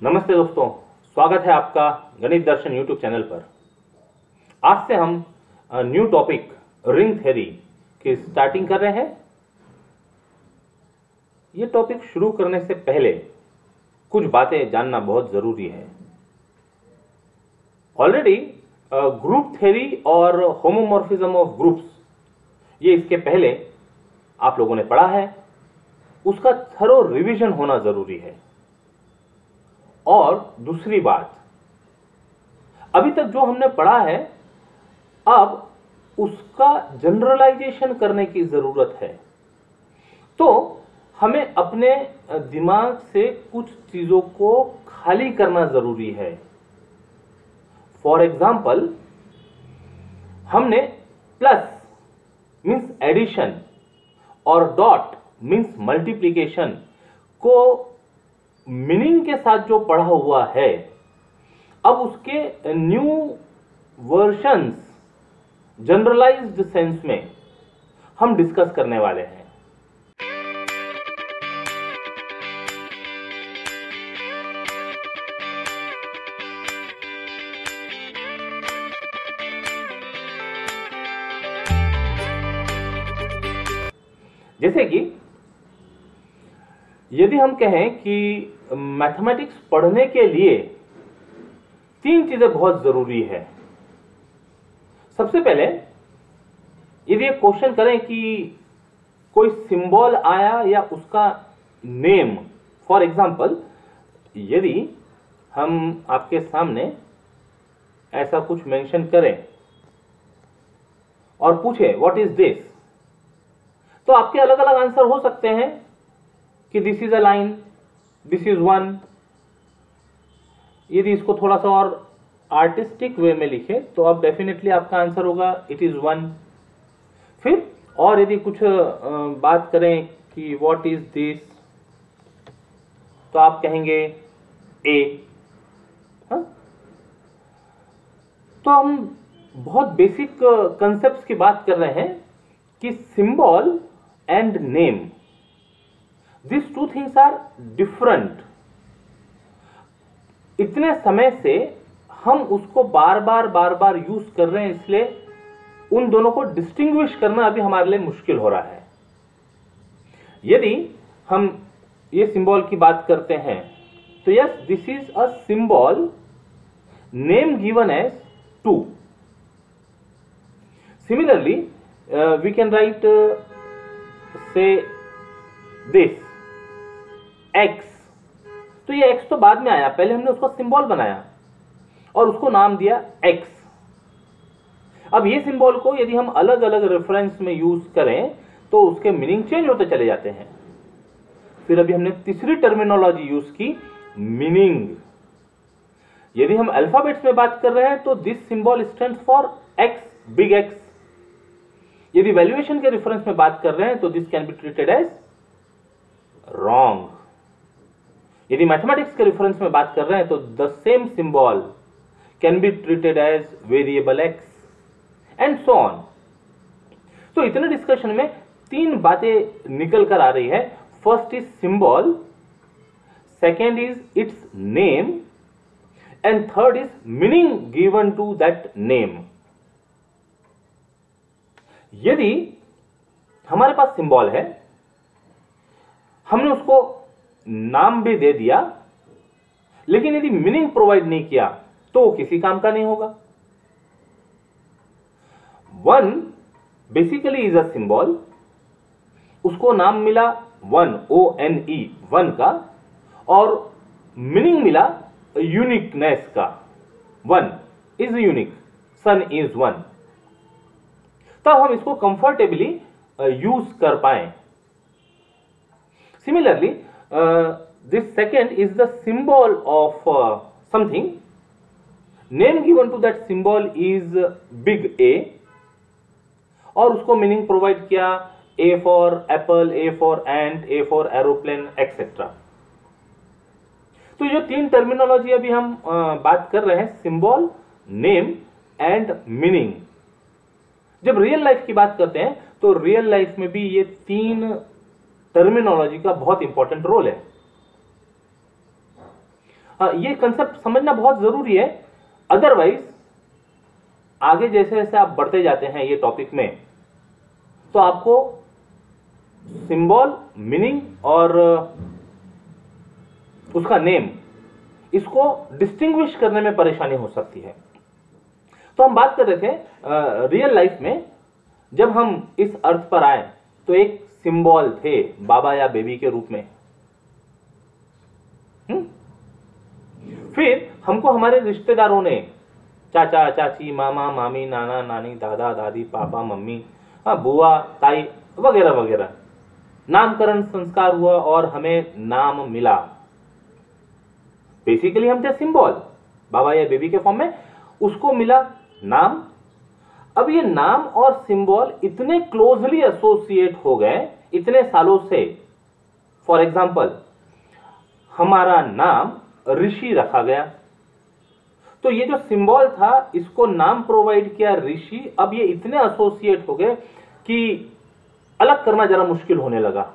नमस्ते दोस्तों, स्वागत है आपका गणित दर्शन यूट्यूब चैनल पर। आज से हम न्यू टॉपिक रिंग थ्योरी की स्टार्टिंग कर रहे हैं। ये टॉपिक शुरू करने से पहले कुछ बातें जानना बहुत ज़रूरी है। ऑलरेडी ग्रुप थ्योरी और होमोमॉर्फिज्म ऑफ़ ग्रुप्स ये इसके पहले आप लोगों ने पढ़ा है। उसका थरो रिवीजन होना ज़रूरी है। और दूसरी बात। अभी तक जो हमने पढ़ा है, अब उसका जनरलाइजेशन करने की ज़रूरत है। तो हमें अपने दिमाग से कुछ चीज़ों को खाली करना ज़रूरी है। फॉर एग्ज़ाम्पल हमने प्लस मीन्स एडिशन और डॉट मीन्स मल्टीप्लीकेशन को मीनिंग के साथ जो पढ़ा हुआ है, अब उसके न्यू वर्शंस जनरलाइज्ड सेंस में हम डिस्कस करने वाले हैं। जैसे कि यदि हम कहें कि मैथमेटिक्स पढ़ने के लिए तीन चीज़ें बहुत ज़रूरी है। सबसे पहले, यदि एक क्वेश्चन करें कि कोई सिंबल आया या उसका नेम फॉर एग्जांपल यदि हम आपके सामने ऐसा कुछ मेंशन करें और पूछे व्हाट इज़ दिस तो आपके अलग अलग आंसर हो सकते हैं कि this is a line this is one यदि इसको थोड़ा सा और आर्टिस्टिक वे में लिखे तो अब डेफिनेटली आपका आंसर होगा इट इज़ वन फिर और यदि कुछ बात करें कि व्हाट इज़ दिस तो आप कहेंगे ए हा? तो हम बहुत बेसिक कंसेप्ट की बात कर रहे हैं कि symbol and name this two things are different इतने समय से हम उसको बार बार बार बार यूज़ कर रहे हैं, इसलिए उन दोनों को डिस्टिंग्विश करना अभी हमारे लिए मुश्किल हो रहा है। यदि हम ये सिंबल की बात करते हैं तो yes this is a symbol name given as two similarly we can write say this X तो ये एक्स तो बाद में आया। पहले हमने उसका सिंबल बनाया और उसको नाम दिया एक्स अब ये सिंबल को यदि हम अलग अलग रेफरेंस में यूज़ करें तो उसके मीनिंग चेंज होते चले जाते हैं। फिर अभी हमने तीसरी टर्मिनोलॉजी यूज़ की मीनिंग यदि हम अल्फाबेट्स में बात कर रहे हैं तो this symbol stand for X big X यदि वैल्यूएशन के रेफरेंस में बात कर रहे हैं तो this can be treated as wrong यदि मैथमेटिक्स के रेफरेंस में बात कर रहे हैं तो the same symbol can be treated as variable X and so on तो इतने डिस्कशन में तीन बातें निकल कर आ रही है। First is symbol second is its name and third is meaning given to that name यदि हमारे पास सिंबल है, हमने उसको नाम भी दे दिया, लेकिन यदि मीनिंग प्रोवाइड नहीं किया तो वो किसी काम का नहीं होगा। One basically is a symbol उसको नाम मिला one O N E one का, और मीनिंग मिला यूनिकनेस का। One is unique sun is one तब हम इसको कंफर्टेबली यूज़ कर पाए। Similarly this second is the symbol of something name given to that symbol is big A और उसको मीनिंग प्रोवाइड किया A for apple A for ant A for aeroplane etcetera तो ये तीन टर्मिनोलॉजी अभी हम uh, बात कर रहे हैं सिंबल नेम एंड मीनिंग जब रियल लाइफ की बात करते हैं तो रियल लाइफ में भी ये तीन टर्मिनोलॉजी का बहुत इंपॉर्टेंट रोल है। हाँ, ये कंसेप्ट समझना बहुत ज़रूरी है। अदरवाइज़ आगे जैसे जैसे आप बढ़ते जाते हैं ये टॉपिक में तो आपको सिंबल मीनिंग और उसका नेम इसको डिस्टिंग्विश करने में परेशानी हो सकती है। तो हम बात कर रहे थे रियल लाइफ में जब हम इस अर्थ पर आए तो एक सिंबल थे, बाबा या बेबी के रूप में। हुँ? फिर हमको हमारे रिश्तेदारों ने, चाचा, चाची, मामा, मामी, नाना, नानी, दादा, दादी, पापा, मम्मी हाँ बुआ, ताई, वगैरह वगैरह। नामकरण संस्कार हुआ और हमें नाम मिला। बेसिकली हम थे सिंबल, बाबा या बेबी के फॉर्म में। उसको मिला नाम। अब ये नाम और सिंबल इतने क्लोजली एसोसिएट हो गए इतने सालों से फॉर एग्ज़ाम्पल हमारा नाम ऋषि रखा गया। तो ये जो सिंबल था, इसको नाम प्रोवाइड किया ऋषि। अब ये इतने एसोसिएट हो गए कि अलग करना जरा मुश्किल होने लगा।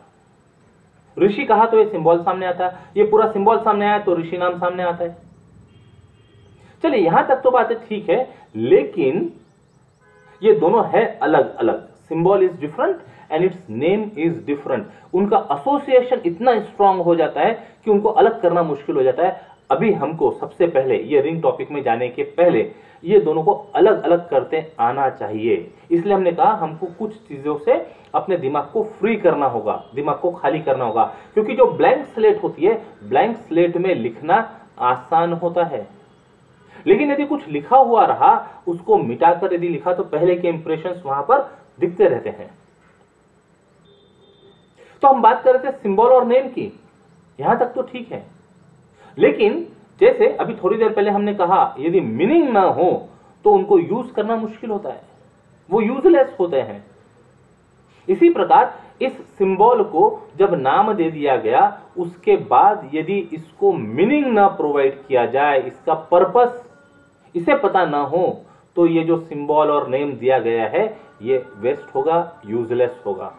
ऋषि कहा तो ये सिंबल सामने आता है? ये पूरा सिंबल सामने आया तो ऋषि नाम सामने आता है। चलिए, यहाँ तक तो बातें ठीक है, लेकिन ये दोनों है अलग अलग symbol is different and its name is different उनका एसोसिएशन इतना स्ट्रांग हो जाता है कि उनको अलग करना मुश्किल हो जाता है। अभी हमको सबसे पहले, ये रिंग टॉपिक में जाने के पहले, ये दोनों को अलग अलग करते आना चाहिए। इसलिए हमने कहा, हमको कुछ चीज़ों से अपने दिमाग को फ्री करना होगा, दिमाग को खाली करना होगा। क्योंकि जो ब्लैंक स्लेट होती है ब्लैंक स्लेट में लिखना आसान होता है। लेकिन यदि कुछ लिखा हुआ रहा, उसको मिटाकर यदि लिखा तो पहले के इंप्रेशन वहाँ पर दिखते रहते हैं। तो हम बात कर रहे थे सिंबल और नेम की। यहाँ तक तो ठीक है। लेकिन जैसे अभी थोड़ी देर पहले हमने कहा, यदि मीनिंग ना हो तो उनको यूज़ करना मुश्किल होता है। वो यूजलेस होते हैं। इसी प्रकार इस सिंबल को जब नाम दे दिया गया, उसके बाद यदि इसको मीनिंग ना प्रोवाइड किया जाए, इसका पर्पस इसे पता ना हो तो ये जो सिंबल और नेम दिया गया है, ये वेस्ट होगा यूजलेस होगा।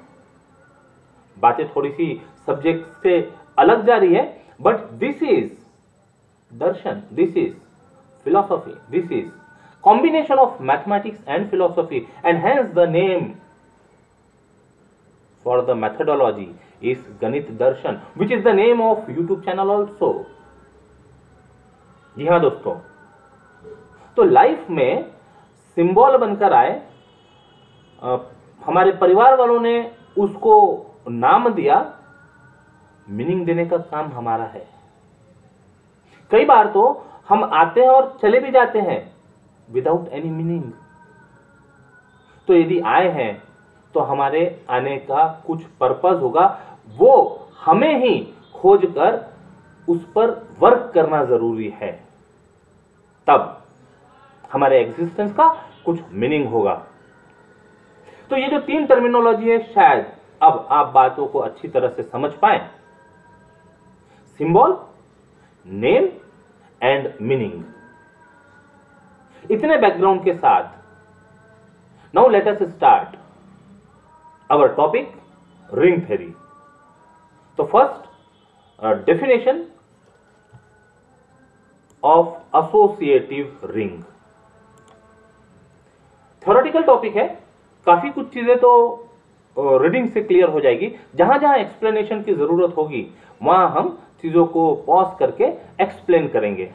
बातें थोड़ी सी सब्जेक्ट से अलग जा रही है but this is darshan this is philosophy this is combination of mathematics and philosophy and hence the name for the methodology is Ganit Darshan which is the name of YouTube channel also जी हाँ दोस्तों तो life में symbol बनकर आए आ, हमारे परिवार वालों ने उसको नाम दिया मीनिंग देने का काम हमारा है। कई बार तो हम आते हैं और चले भी जाते हैं विदाउट एनी मीनिंग तो यदि आए हैं तो हमारे आने का कुछ पर्पज होगा, वो हमें ही खोज कर उस पर वर्क करना ज़रूरी है। तब हमारे एग्जिस्टेंस का कुछ मीनिंग होगा। तो ये जो तीन टर्मिनोलॉजी है, शायद अब आप बातों को अच्छी तरह से समझ पाए। सिंबल नेम एंड मीनिंग इतने बैकग्राउंड के साथ। Now let us start our topic ring theory तो first definition of associative ring theoretical topic है। काफ़ी कुछ चीज़ें तो रीडिंग से क्लियर हो जाएगी। जहाँ जहाँ एक्सप्लेनेशन की ज़रूरत होगी, वहाँ हम चीज़ों को पॉज करके एक्सप्लेन करेंगे।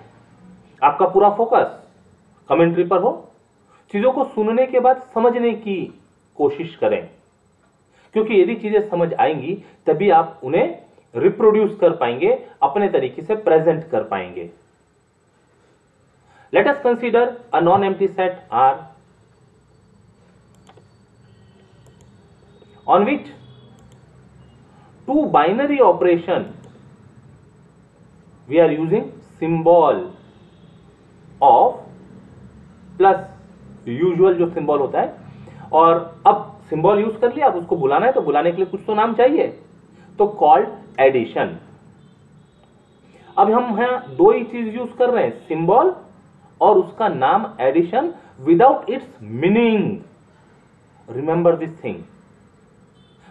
आपका पूरा फोकस कमेंट्री पर हो। चीज़ों को सुनने के बाद समझने की कोशिश करें। क्योंकि यदि चीज़ें समझ आएँगी, तभी आप उन्हें रिप्रोड्यूस कर पाएँगे, अपने तरीके से प्रेजेंट कर पाएँगे। Let us consider a non empty set R on which two binary operation we are using symbol of plus usual जो सिंबल होता है। और अब सिंबल यूज़ कर लिया, अब उसको बुलाना है तो बुलाने के लिए कुछ तो नाम चाहिए। तो कॉल्ड एडिशन अब हम यहाँ दो ही चीज़ यूज़ कर रहे हैं सिंबल और उसका नाम addition without its meaning remember this thing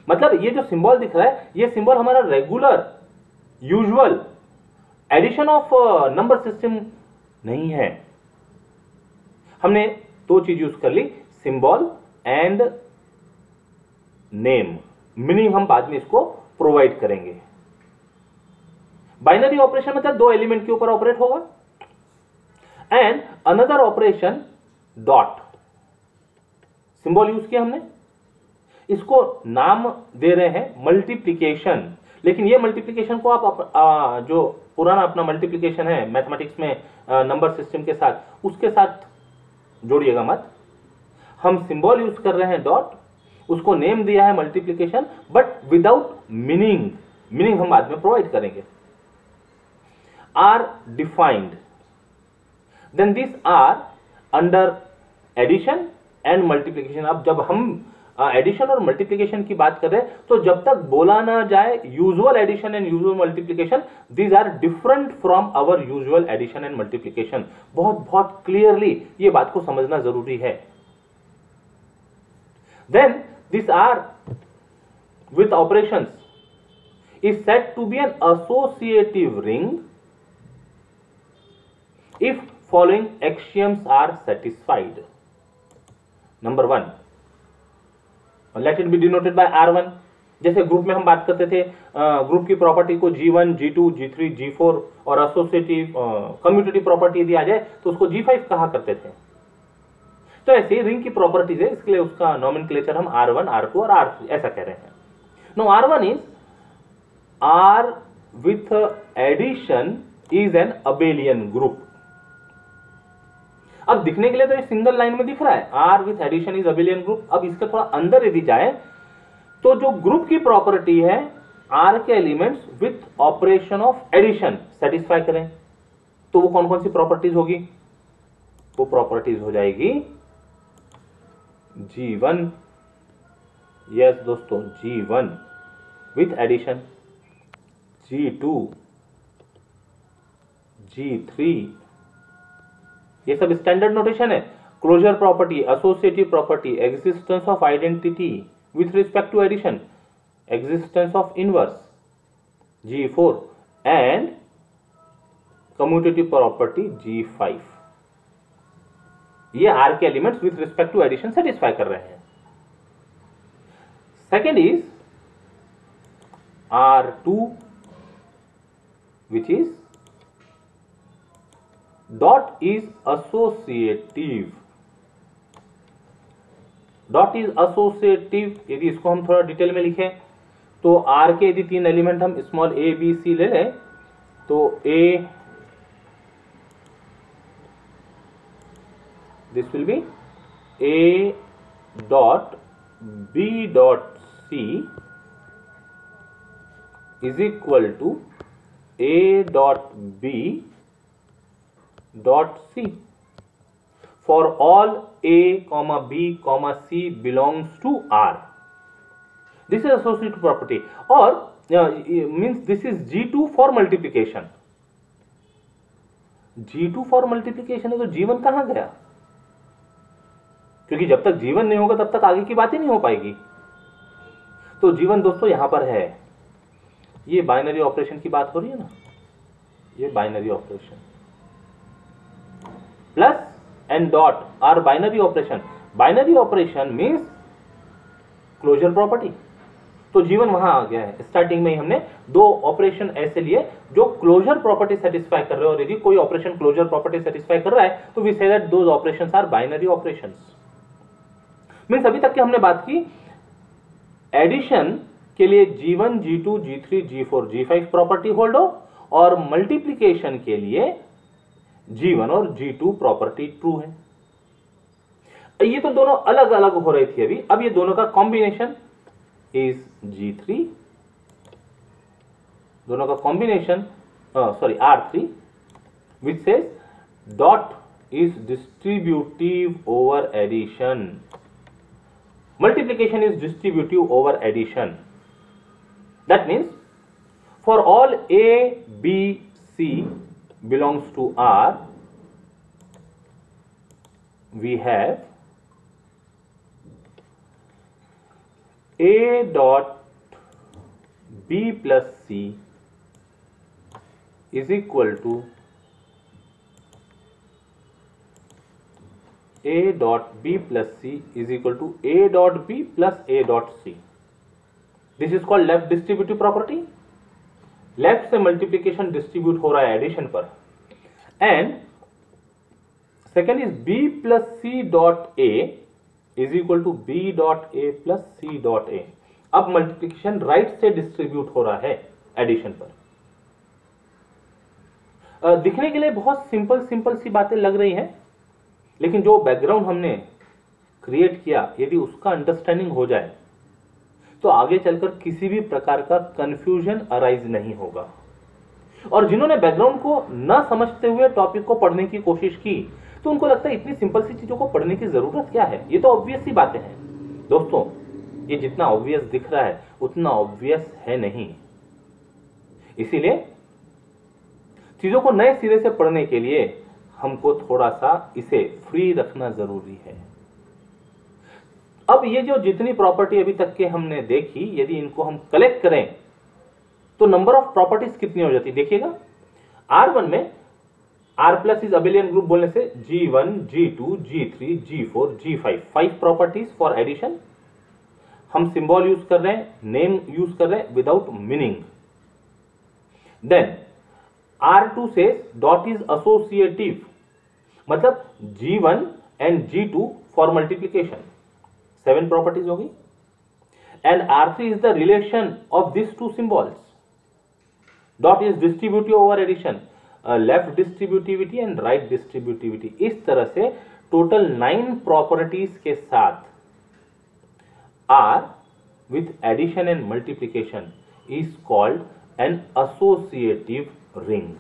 मतलब ये जो सिंबल दिख रहा है, ये सिंबल हमारा regular usual addition of number system नहीं है। हमने दो चीज़ यूज़ कर ली सिंबल एंड नेम मीनिंग हम बाद में इसको प्रोवाइड करेंगे। बाइनरी ऑपरेशन मतलब दो एलिमेंट के ऊपर ऑपरेट होगा। And another operation dot symbol use किया हमने। इसको नाम दे रहे हैं मल्टीप्लीकेशन लेकिन ये मल्टीप्लीकेशन को आप अप, आ, जो पुराना अपना मल्टीप्लीकेशन है मैथमेटिक्स में नंबर सिस्टम के साथ उसके साथ जोड़िएगा मत। हम सिंबल यूज़ कर रहे हैं डॉट उसको नेम दिया है multiplication but without meaning meaning हम बाद में प्रोवाइड करेंगे। R defined then this are under addition and multiplication अब जब हम एडिशन और मल्टीप्लीकेशन की बात करें तो जब तक बोला ना जाए usual addition and usual multiplication these are different from our usual addition and multiplication बहुत बहुत क्लियरली ये बात को समझना ज़रूरी है। Then this are with operations. Is said to be an associative ring if following axioms are satisfied. Number 1 let it be denoted by r1 जैसे group में हम बात करते थे ग्रुप की प्रॉपर्टी को G1, G2, G3, G4 और associative commutative property यदि आ जाए तो उसको जी फाइव कहा करते थे। तो ऐसे ही रिंग की प्रॉपर्टीज़ है इसके लिए उसका नॉमिन हम R1, R2 और R3 ऐसा कह रहे हैं। Now R1 is R with addition is an abelian group. अब दिखने के लिए तो ये सिंगल लाइन में दिख रहा है। R with addition is abelian group अब इसके थोड़ा अंदर यदि जाए तो जो ग्रुप की प्रॉपर्टी है आर के elements with operation of addition satisfy करें। तो वो कौन कौन सी प्रॉपर्टीज़ होगी? वो प्रॉपर्टीज़ हो जाएगी G1 यस दोस्तों G1 with addition G2 G3 ये सब स्टैंडर्ड नोटेशन है। Closure property associative property existence of identity with respect to addition existence of inverse G four and commutative property G five ये R के elements with respect to addition satisfy कर रहे हैं। Second is R2 which is dot is associative. Dot is associative यदि इसको हम थोड़ा detail में लिखें तो आर के यदि तीन एलिमेंट हम स्मॉल ए बी सी ले लें तो A this will be A dot B dot C is equal to a dot b dot C for all A comma B comma C belongs to R this is associative property और means this is G two for multiplication G two for multiplication है तो जीवन कहाँ गया? क्योंकि जब तक जीवन नहीं होगा, तब तक आगे की बात ही नहीं हो पाएगी। तो जीवन दोस्तों यहाँ पर है। ये बाइनरी ऑपरेशन की बात हो रही है ना? ये binary operation plus and dot are binary operation binary operation means closure property तो जीवन वहाँ आ गया है। स्टार्टिंग में ही हमने दो ऑपरेशन ऐसे लिए जो क्लोजर प्रॉपर्टी सेटिस्फाई कर रहे हो। और यदि कोई ऑपरेशन क्लोजर प्रॉपर्टी सेटिस्फाई कर रहा है तो we say that those operations are binary operations means अभी तक की हमने बात की एडिशन के लिए G1, G2, G3, G4, G5 property hold हो और मल्टीप्लीकेशन के लिए G1 और G2 प्रॉपर्टी ट्रू है। ये तो दोनों अलग अलग हो रही थी अभी। अब ये दोनों का कॉम्बिनेशन इज़ G3 दोनों का combination sorry R3 which say dot is distributive over addition multiplication is distributive over addition That means for all A, B, C belongs to R, we have A dot B plus C is equal to a dot b plus c is equal to a dot b plus a dot c this is called left distributive property left से multiplication distribute हो रहा है addition पर and second is B plus C dot A is equal to B dot A plus C dot A अब multiplication right से distribute हो रहा है एडिशन पर। दिखने के लिए बहुत सिंपल सिंपल सी बातें लग रही हैं, लेकिन जो बैकग्राउंड हमने क्रिएट किया, यदि उसका अंडरस्टैंडिंग हो जाए तो आगे चलकर किसी भी प्रकार का कंफ्यूजन अराइज नहीं होगा। और जिन्होंने बैकग्राउंड को न समझते हुए टॉपिक को पढ़ने की कोशिश की तो उनको लगता है इतनी सिंपल सी चीज़ों को पढ़ने की ज़रूरत क्या है? ये तो ऑब्वियस सी बातें हैं। दोस्तों, ये जितना ऑब्वियस दिख रहा है, उतना ऑब्वियस है नहीं। इसीलिए चीज़ों को नए सिरे से पढ़ने के लिए हमको थोड़ा सा इसे फ्री रखना ज़रूरी है। अब ये जो जितनी प्रॉपर्टी अभी तक के हमने देखी, यदि इनको हम कलेक्ट करें तो नंबर ऑफ़ प्रॉपर्टीज़ कितनी हो जाती है? देखिएगा। आर वन में R plus is abelian group बोलने से G one G two G three G four G five five properties for addition हम सिंबल यूज़ कर रहे हैं नेम यूज़ कर रहे हैं without meaning then R two से डॉट इज़ एसोसिएटिव मतलब G one and G two for multiplication seven properties होगी and R three is the relation of this two symbols dot is distributive over addition left distributivity and right distributivity इस तरह से total nine properties के साथ R with addition and multiplication is called an associative ring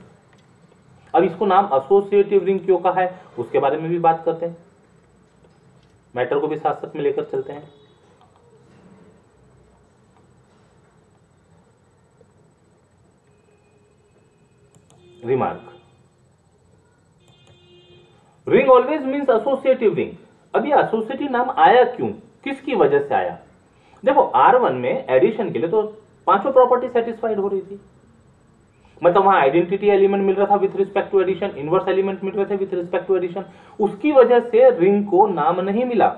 अब इसको नाम associative ring क्यों कहा है? उसके बारे में भी बात करते हैं। मैटर को भी साथ साथ में लेकर चलते हैं। Remark ring always means associative ring अब एसोसिएटिव नाम आया क्यों? किसकी वजह से आया? देखो आर वन में एडिशन के लिए तो पाँचों प्रॉपर्टी सेटिस्फाइड हो रही थी। मतलब वहाँ आइडेंटिटी एलिमेंट मिल रहा था with respect to addition inverse element मिल रहे थे विथ रिस्पेक्ट टू एडिशन उसकी वजह से रिंग को नाम नहीं मिला।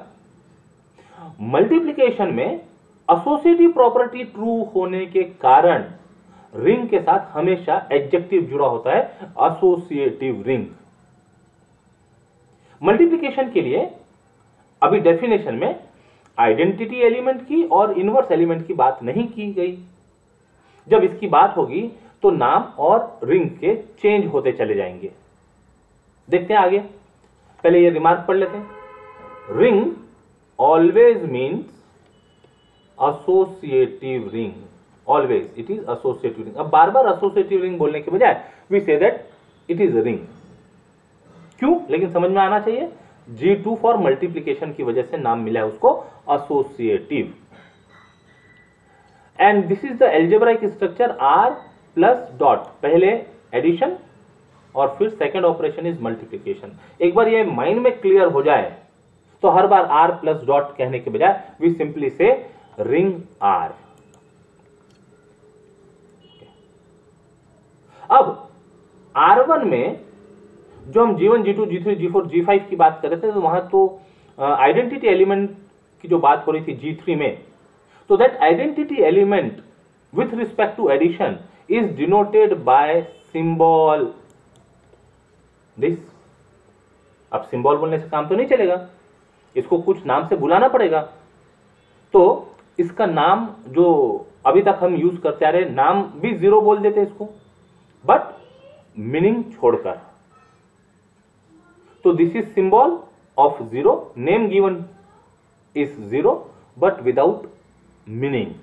मल्टीप्लीकेशन में एसोसिएटिव प्रॉपर्टी ट्रू होने के कारण रिंग के साथ हमेशा एडजेक्टिव जुड़ा होता है एसोसिएटिव रिंग। मल्टीप्लीकेशन के लिए, अभी डेफिनेशन में आइडेंटिटी एलिमेंट की और इनवर्स एलिमेंट की बात नहीं की गई। जब इसकी बात होगी तो नाम और रिंग के चेंज होते चले जाएँगे। देखते हैं आगे। पहले ये रिमार्क पढ़ लेते हैं। Ring always means associative ring always it is associative ring अब बार बार एसोसिएटिव रिंग बोलने के बजाय we say that it is ring क्यों? लेकिन समझ में आना चाहिए G2 फॉर मल्टीप्लीकेशन की वजह से नाम मिला है उसको associative and this is the algebraic structure R plus dot पहले एडिशन और फिर सेकेंड ऑपरेशन इज़ मल्टीप्लीकेशन एक बार ये माइंड में क्लियर हो जाए तो हर बार आर प्लस डॉट कहने के बजाय we simply say ring R अब R1 में जो हम G1, G2, G3, G4, G5 की बात कर रहे थे तो वहाँ तो आइडेंटिटी एलिमेंट की जो बात हो रही थी G3 में तो that identity element with respect to addition is denoted by symbol this अब सिंबल बोलने से काम तो नहीं चलेगा। इसको कुछ नाम से बुलाना पड़ेगा। तो इसका नाम जो अभी तक हम यूज़ करते आ रहे नाम भी ज़ीरो बोल देते इसको। बट मीनिंग छोड़कर। तो this is symbol of zero name given is zero but without meaning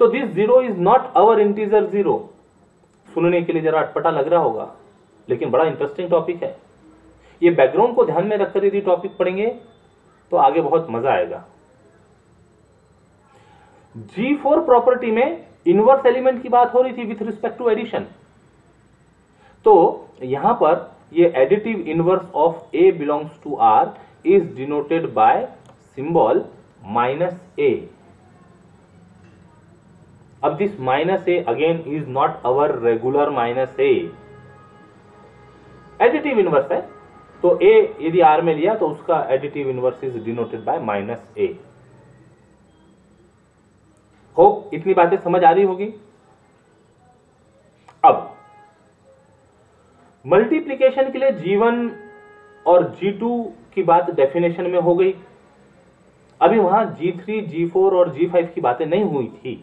तो this zero is not our integer zero सुनने के लिए जरा अटपटा लग रहा होगा, लेकिन बड़ा इंटरेस्टिंग टॉपिक है। ये बैकग्राउंड को ध्यान में रखकर यदि टॉपिक पढ़ेंगे तो आगे बहुत मज़ा आएगा। G4 प्रॉपर्टी में इनवर्स एलिमेंट की बात हो रही थी विथ रिस्पेक्ट टू एडिशन तो यहाँ पर ये additive inverse of a belongs to R is denoted by symbol minus a अब this minus a again is not our regular minus a additive inverse है। तो ए यदि आर में लिया तो उसका additive inverse is denoted by minus a हो, इतनी बातें समझ आ रही होगी? अब मल्टीप्लीकेशन के लिए G1 और G2 की बात डेफिनेशन में हो गई। अभी वहाँ G3, G4 और G5 की बातें नहीं हुई थी।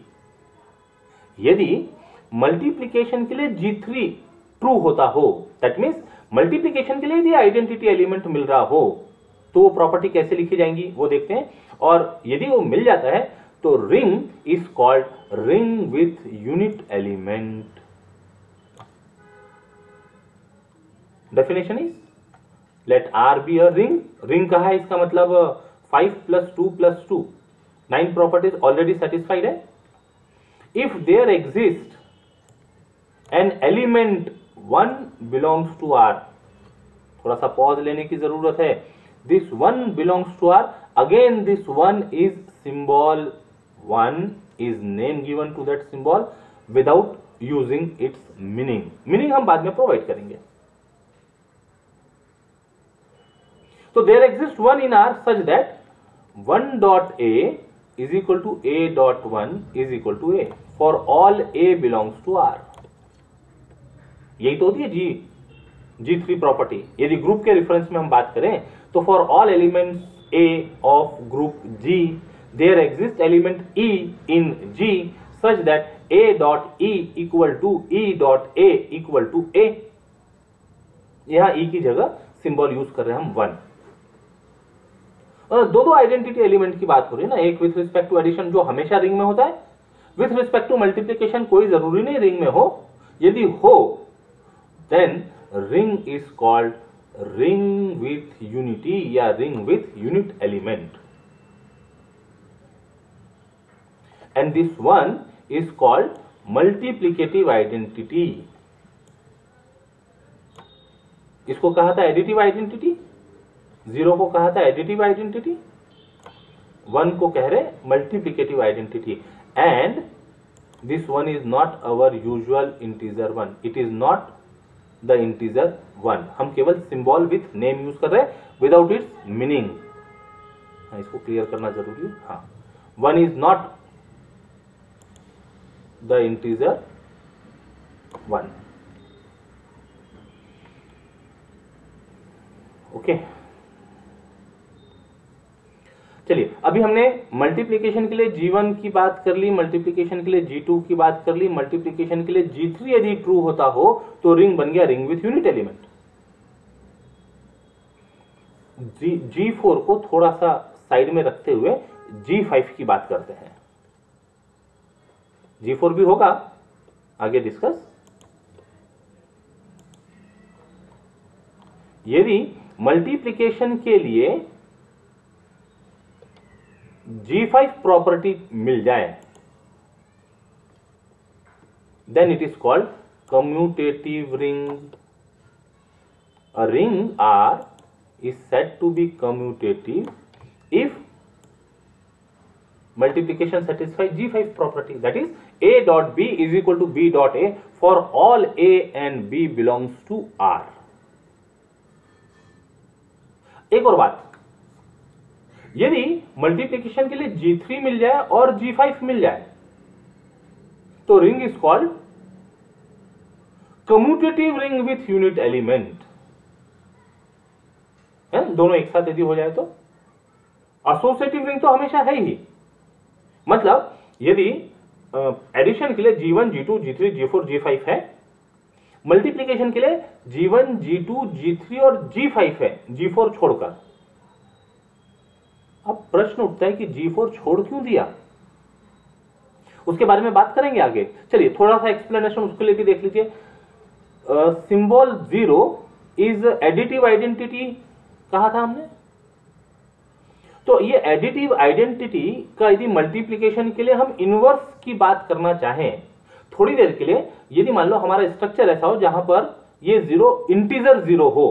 यदि मल्टीप्लीकेशन के लिए G3 ट्रू होता हो दैट मीन्स मल्टीप्लीकेशन के लिए यदि आइडेंटिटी एलिमेंट मिल रहा हो तो वो प्रॉपर्टी कैसे लिखी जाएँगी वो देखते हैं। और यदि वो मिल जाता है तो ring is called ring with unit element definition is let R be a ring ring कहा है इसका मतलब five plus two plus two nine properties already satisfied है. If there exist an element one belongs to R थोड़ा सा pause लेने की ज़रूरत है. This one belongs to R again this one is symbol one is name given to that symbol without using its meaning meaning हम बाद में provide करेंगे. So, there exists one in R such that 1 dot A is equal to A dot 1 is equal to A. For all A belongs to R. यही तो होती है जी G three property यदि group के रेफरेंस में हम बात करें तो for all elements a of group G there exist element e in G such that a dot e equal to e dot a equal to a यहाँ e की जगह सिंबल यूज़ कर रहे हैं हम वन दो दो आइडेंटिटी एलिमेंट की बात हो रही है ना। एक विथ रिस्पेक्ट टू एडिशन जो हमेशा रिंग में होता है विथ रिस्पेक्ट टू मल्टीप्लीकेशन कोई ज़रूरी नहीं रिंग में हो। यदि हो then ring is called ring with unity या ring with unit element and this one is called multiplicative identity इसको कहा था? एडिटिव आइडेंटिटी ज़ीरो को कहा था एडिटिव आइडेंटिटी, वन को कह रहे multiplicative identity. And this one is not our usual integer one it is not the integer one हम केवल सिंबल विथ नेम यूज़ कर रहे हैं विदाउट इट्स मीनिंग इसको क्लियर करना ज़रूरी है। हाँ। One is not the integer one okay okay. चलिए, अभी हमने मल्टीप्लीकेशन के लिए G1 की बात कर ली मल्टीप्लीकेशन के लिए G2 की बात कर ली मल्टीप्लीकेशन के लिए G3 यदि ट्रू होता हो तो रिंग बन गया ring with unit element G four को थोड़ा सा साइड में रखते हुए G5 की बात करते हैं। G4 भी होगा। आगे डिस्कस यदि मल्टीप्लीकेशन के लिए G5 प्रॉपर्टी मिल जाए then it is called commutative ring a ring R is said to be commutative if multiplication satisfies G5 property that is A dot B is equal to B dot A for all A and B belongs to R एक और बात यदि multiplication के लिए G3 मिल जाए और G5 मिल जाए तो ring is called commutative ring with unit element है? दोनों एक साथ यदि हो जाए तो। एसोसिएटिव रिंग तो हमेशा है ही। मतलब यदि एडिशन के लिए G1, G2, G3, G4, G5 है मल्टीप्लीकेशन के लिए G1, G2, G3 और G5 है G4 छोड़कर। अब प्रश्न उठता है कि जी फोर छोड़ क्यों दिया? उसके बारे में बात करेंगे आगे। चलिए, थोड़ा सा एक्सप्लेनेशन उसके लिए भी देख लीजिए। Symbol zero is additive identity कहा था हमने? तो ये एडिटिव आइडेंटिटी का यदि मल्टीप्लीकेशन के लिए हम इनवर्स की बात करना चाहें, थोड़ी देर के लिए, यदि मान लो हमारा स्ट्रक्चर ऐसा हो जहाँ पर ये ज़ीरो इंटीजर ज़ीरो हो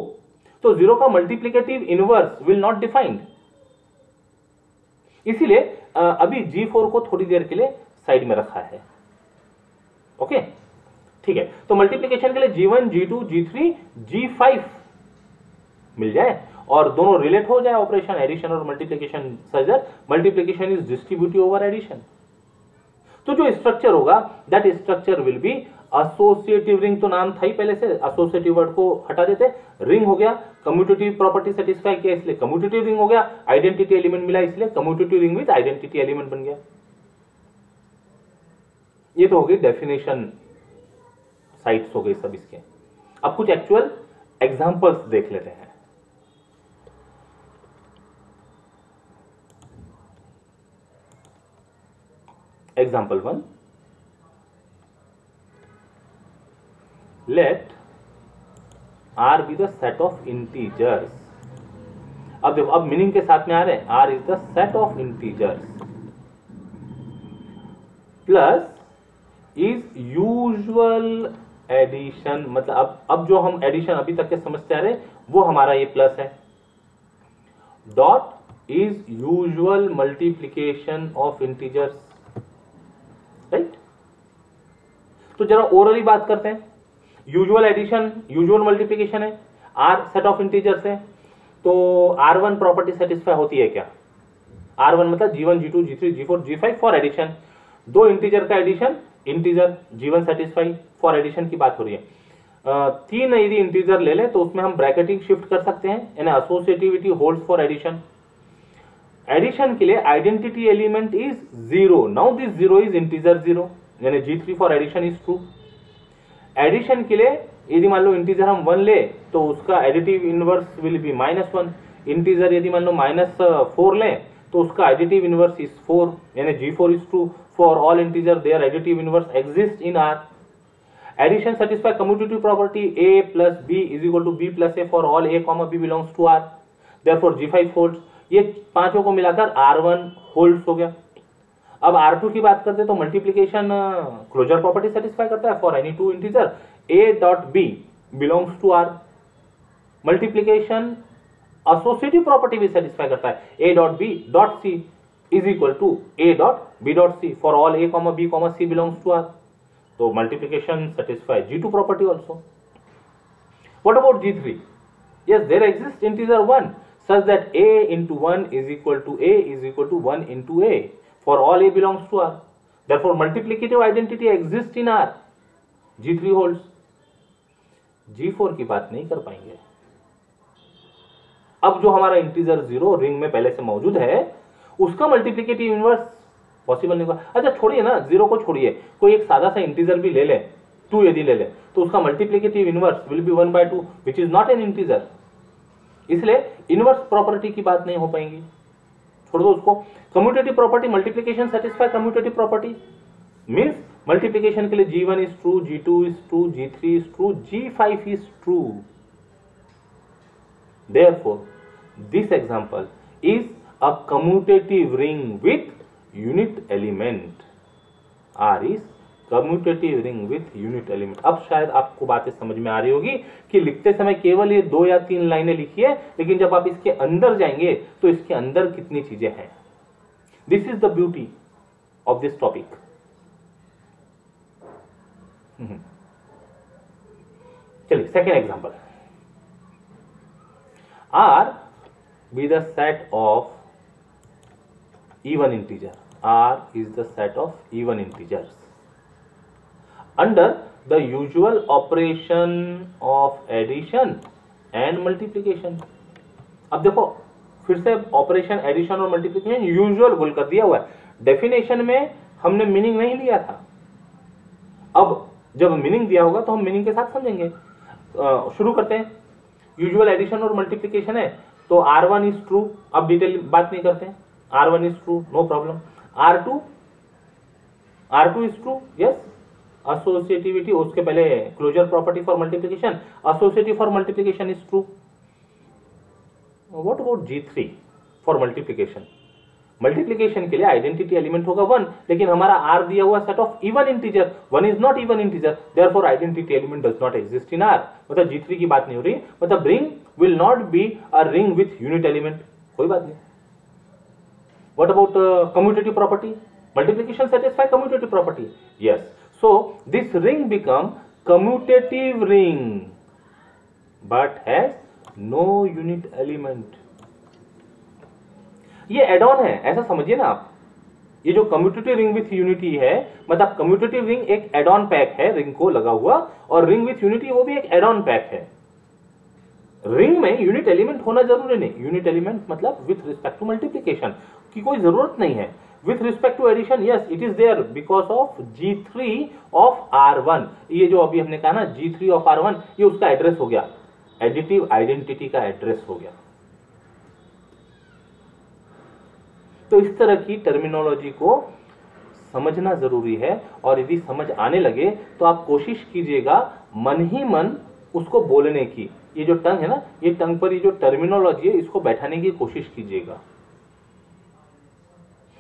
तो ज़ीरो का multiplicative inverse will not defined इसीलिए अभी G4 को थोड़ी देर के लिए साइड में रखा है। ओके ठीक है। तो मल्टीप्लीकेशन के लिए G1, G2, G3, G5 मिल जाए और दोनों रिलेट हो जाए ऑपरेशन एडिशन और multiplication Sajar multiplication is distributive over addition तो जो स्ट्रक्चर होगा that structure will be associative ring तो नाम था ही पहले से एसोसिएटिव वर्ड को हटा देते रिंग हो गया कम्यूटेटिव प्रॉपर्टी सेटिस्फाई किया इसलिए कम्यूटेटिव रिंग हो गया आइडेंटिटी एलिमेंट मिला इसलिए commutative ring with identity element बन गया। ये तो हो गई डेफिनेशन साइट्स हो गई सब इसके। अब कुछ एक्चुअल एग्जांपल्स देख लेते हैं। Example one let r be the set of integers. अब देखो, अब मीनिंग के साथ में आ रहे हैं R is the set of integers plus is usual addition मतलब अब अब जो हम एडिशन अभी तक के समझते आ रहे वो हमारा ये प्लस है। Dot is usual multiplication of integers right तो जरा ओरली बात करते हैं। यूजुअल एडिशन यूजुअल मल्टीप्लीकेशन है आर सेट ऑफ़ इंटीजर्स है तो आर वन प्रॉपर्टी सेटिस्फाई होती है क्या? आर वन मतलब G one G two G three G four G five for addition दो इंटीजर का addition integer G one satisfy for addition की बात हो रही है। तीन यदि इंटीजर ले लें तो उसमें हम ब्रैकेटिंग शिफ्ट कर सकते हैं, यानी associativity hold for addition addition के लिए identity element is zero now this zero is integer zero यानी G three for addition is true addition के लिए, यदि मान लो इंटीजर हम वन ले तो उसका additive inverse will be minus one integer यदि मान लो माइनस फोर ले तो उसका एडिटिव इनवर्स इज़ फोर यानी G four is true for all integer there additive inverse exist in R addition satisfy commutative property a plus b is equal to b plus a for all a comma b belongs to R therefore G five holds ये पाँचों को मिलाकर R one holds हो गया। अब R2 की बात करते तो मल्टीप्लीकेशन क्लोजर प्रॉपर्टी सेटिस्फाई करता है for any two integer a dot b belongs to R multiplication associative property भी सेटिस्फाई करता है. A dot b dot c is equal to a dot b dot c for all A comma b comma c belongs to R तो multiplication satisfy G2 property also what about G3 yes, there exists integer 1 such that a into 1 is equal to a is equal to 1 into a. for all a belongs to R. Therefore, multiplicative identity exists in R. G3 holds. G4 की बात नहीं कर पाएँगे अब जो हमारा integer zero ring में पहले से मौजूद है उसका मल्टीप्लीकेटिव इनवर्स पॉसिबल नहीं होगा अच्छा छोड़िए ना ज़ीरो को छोड़िए कोई एक सादा सा इंटीजर भी ले ले टू यदि ले ले तो उसका multiplicative inverse will be one by two which is not an integer इसलिए इनवर्स प्रॉपर्टी की बात नहीं हो पाएँगी छोड़ दो उसको। Commutative property multiplication satisfy commutative property means multiplication के लिए G one is true G two is true G three is true G five is true therefore this example is a commutative ring with unit element R is commutative ring with unit element. अब शायद आपको बातें समझ में आ रही होगी कि लिखते समय केवल ये दो या तीन लाइनें लिखी है, लेकिन जब आप इसके अंदर जाएँगे तो इसके अंदर कितनी चीज़ें हैं। This is the beauty of this topic चलिए second example R be the set of even integer. R is the set of even integers. Under the usual operation of addition and multiplication. अब देखो, फिर से operation addition और multiplication usual बोल कर दिया हुआ है। डेफिनेशन में हमने मीनिंग नहीं लिया था। अब जब मीनिंग दिया होगा तो हम मीनिंग के साथ समझेंगे। शुरू करते हैं। यूजुअल एडिशन और मल्टीप्लिकेशन है तो आर वन इज़ ट्रू अब डिटेल बात नहीं करते। R one is true no problem R two R two is true yes associativity उसके पहले closure property for multiplication associative for multiplication is true what about G three for multiplication multiplication के लिए identity element होगा one लेकिन हमारा R दिया हुआ set of even integer one is not even integer therefore identity element does not exist in R मतलब G three की बात नहीं हो रही मतलब ring will not be a ring with unit element कोई बात नहीं। What about uh, property multiplication satisfy commutative property? Yes. So, this ring become commutative ring. But has no unit element ये एड ऑन है, ऐसा समझिए ना आप। ये जो कम्यूटेटिव रिंग विथ यूनिटी है मतलब कम्यूटेटिव रिंग एक एड ऑन पैक है रिंग को लगा हुआ, और रिंग विथ यूनिटी वो भी एक एड ऑन पैक है। रिंग में यूनिट एलिमेंट होना ज़रूरी नहीं। यूनिट एलिमेंट मतलब विथ रिस्पेक्ट टू मल्टीप्लीकेशन की कोई ज़रूरत नहीं है। With respect to addition yes it is there because of G three of R one ये जो अभी हमने कहा ना G three of R one ये उसका एड्रेस हो गया। एडिटिव आइडेंटिटी का एड्रेस हो गया। तो इस तरह की टर्मिनोलॉजी को समझना ज़रूरी है और यदि समझ आने लगे तो आप कोशिश कीजिएगा मन ही मन उसको बोलने की। ये जो टंग है ना, ये टंग पर ये जो टर्मिनोलॉजी है, इसको बैठाने की कोशिश कीजिएगा।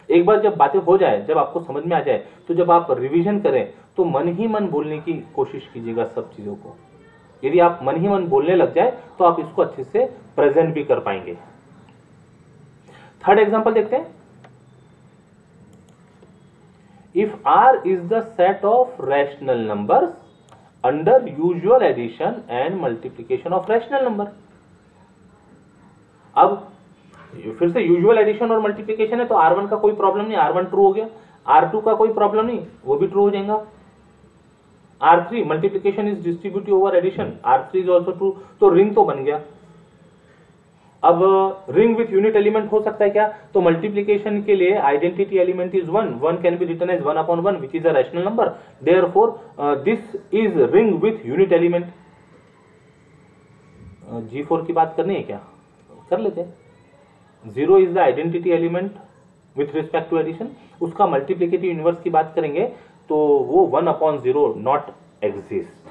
एक बार जब बातें हो जाए, जब आपको समझ में आ जाए तो जब आप रिविजन करें तो मन ही मन बोलने की कोशिश कीजिएगा सब चीज़ों को। यदि आप मन ही मन बोलने लग जाए तो आप इसको अच्छे से प्रेजेंट भी कर पाएँगे। थर्ड एग्जांपल देखते हैं। If R is the set of rational numbers under usual addition and multiplication of rational number अब फिर से यूजुअल एडिशन और मल्टीप्लिकेशन है तो R1 का कोई प्रॉब्लम नहीं R1 ट्रू हो गया। R2 का कोई प्रॉब्लम नहीं, वो भी ट्रू हो जाएगा। R3 multiplication is distributive over addition R3 is also true तो रिंग तो बन गया। अब रिंग विथ यूनिट एलिमेंट हो सकता है क्या? तो मल्टीप्लीकेशन के लिए identity element is one one can be written as one upon one which is a rational number therefore this is ring with unit element G four की बात करनी है क्या? कर लेते हैं। Zero is the identity element with respect to addition उसका multiplicative universe की बात करेंगे तो वो one upon zero not exist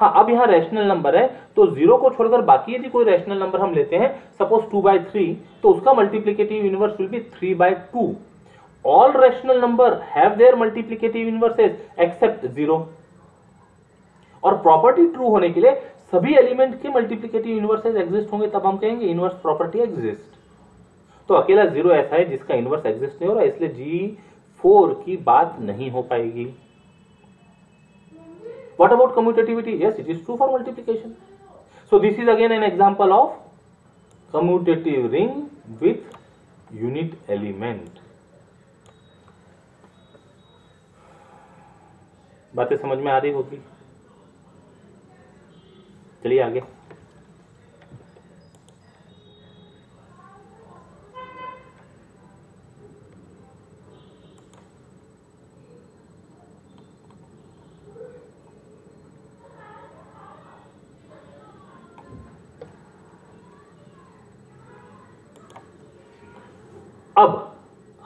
हाँ अब यहाँ रैशनल नंबर है तो ज़ीरो को छोड़कर बाकी यदि कोई रैशनल नंबर हम लेते हैं सपोज़ टू बाई थ्री तो उसका multiplicative universe will be three by two all rational number have their multiplicative universes except zero और प्रॉपर्टी ट्रू होने के लिए सभी एलिमेंट के मल्टीप्लीकेटिव यूनिवर्सेस एग्जिस्ट होंगे, तब हम कहेंगे इनवर्स प्रॉपर्टी एग्जिस्ट तो अकेला ज़ीरो ऐसा है जिसका इन्वर्स एग्जिस्ट नहीं हो रहा, इसलिए जी फोर की बात नहीं हो पाएगी। What about commutativity yes it is true for multiplication so this is again an example of commutative ring with unit element बातें समझ में आ रही होगी। चलिए आगे।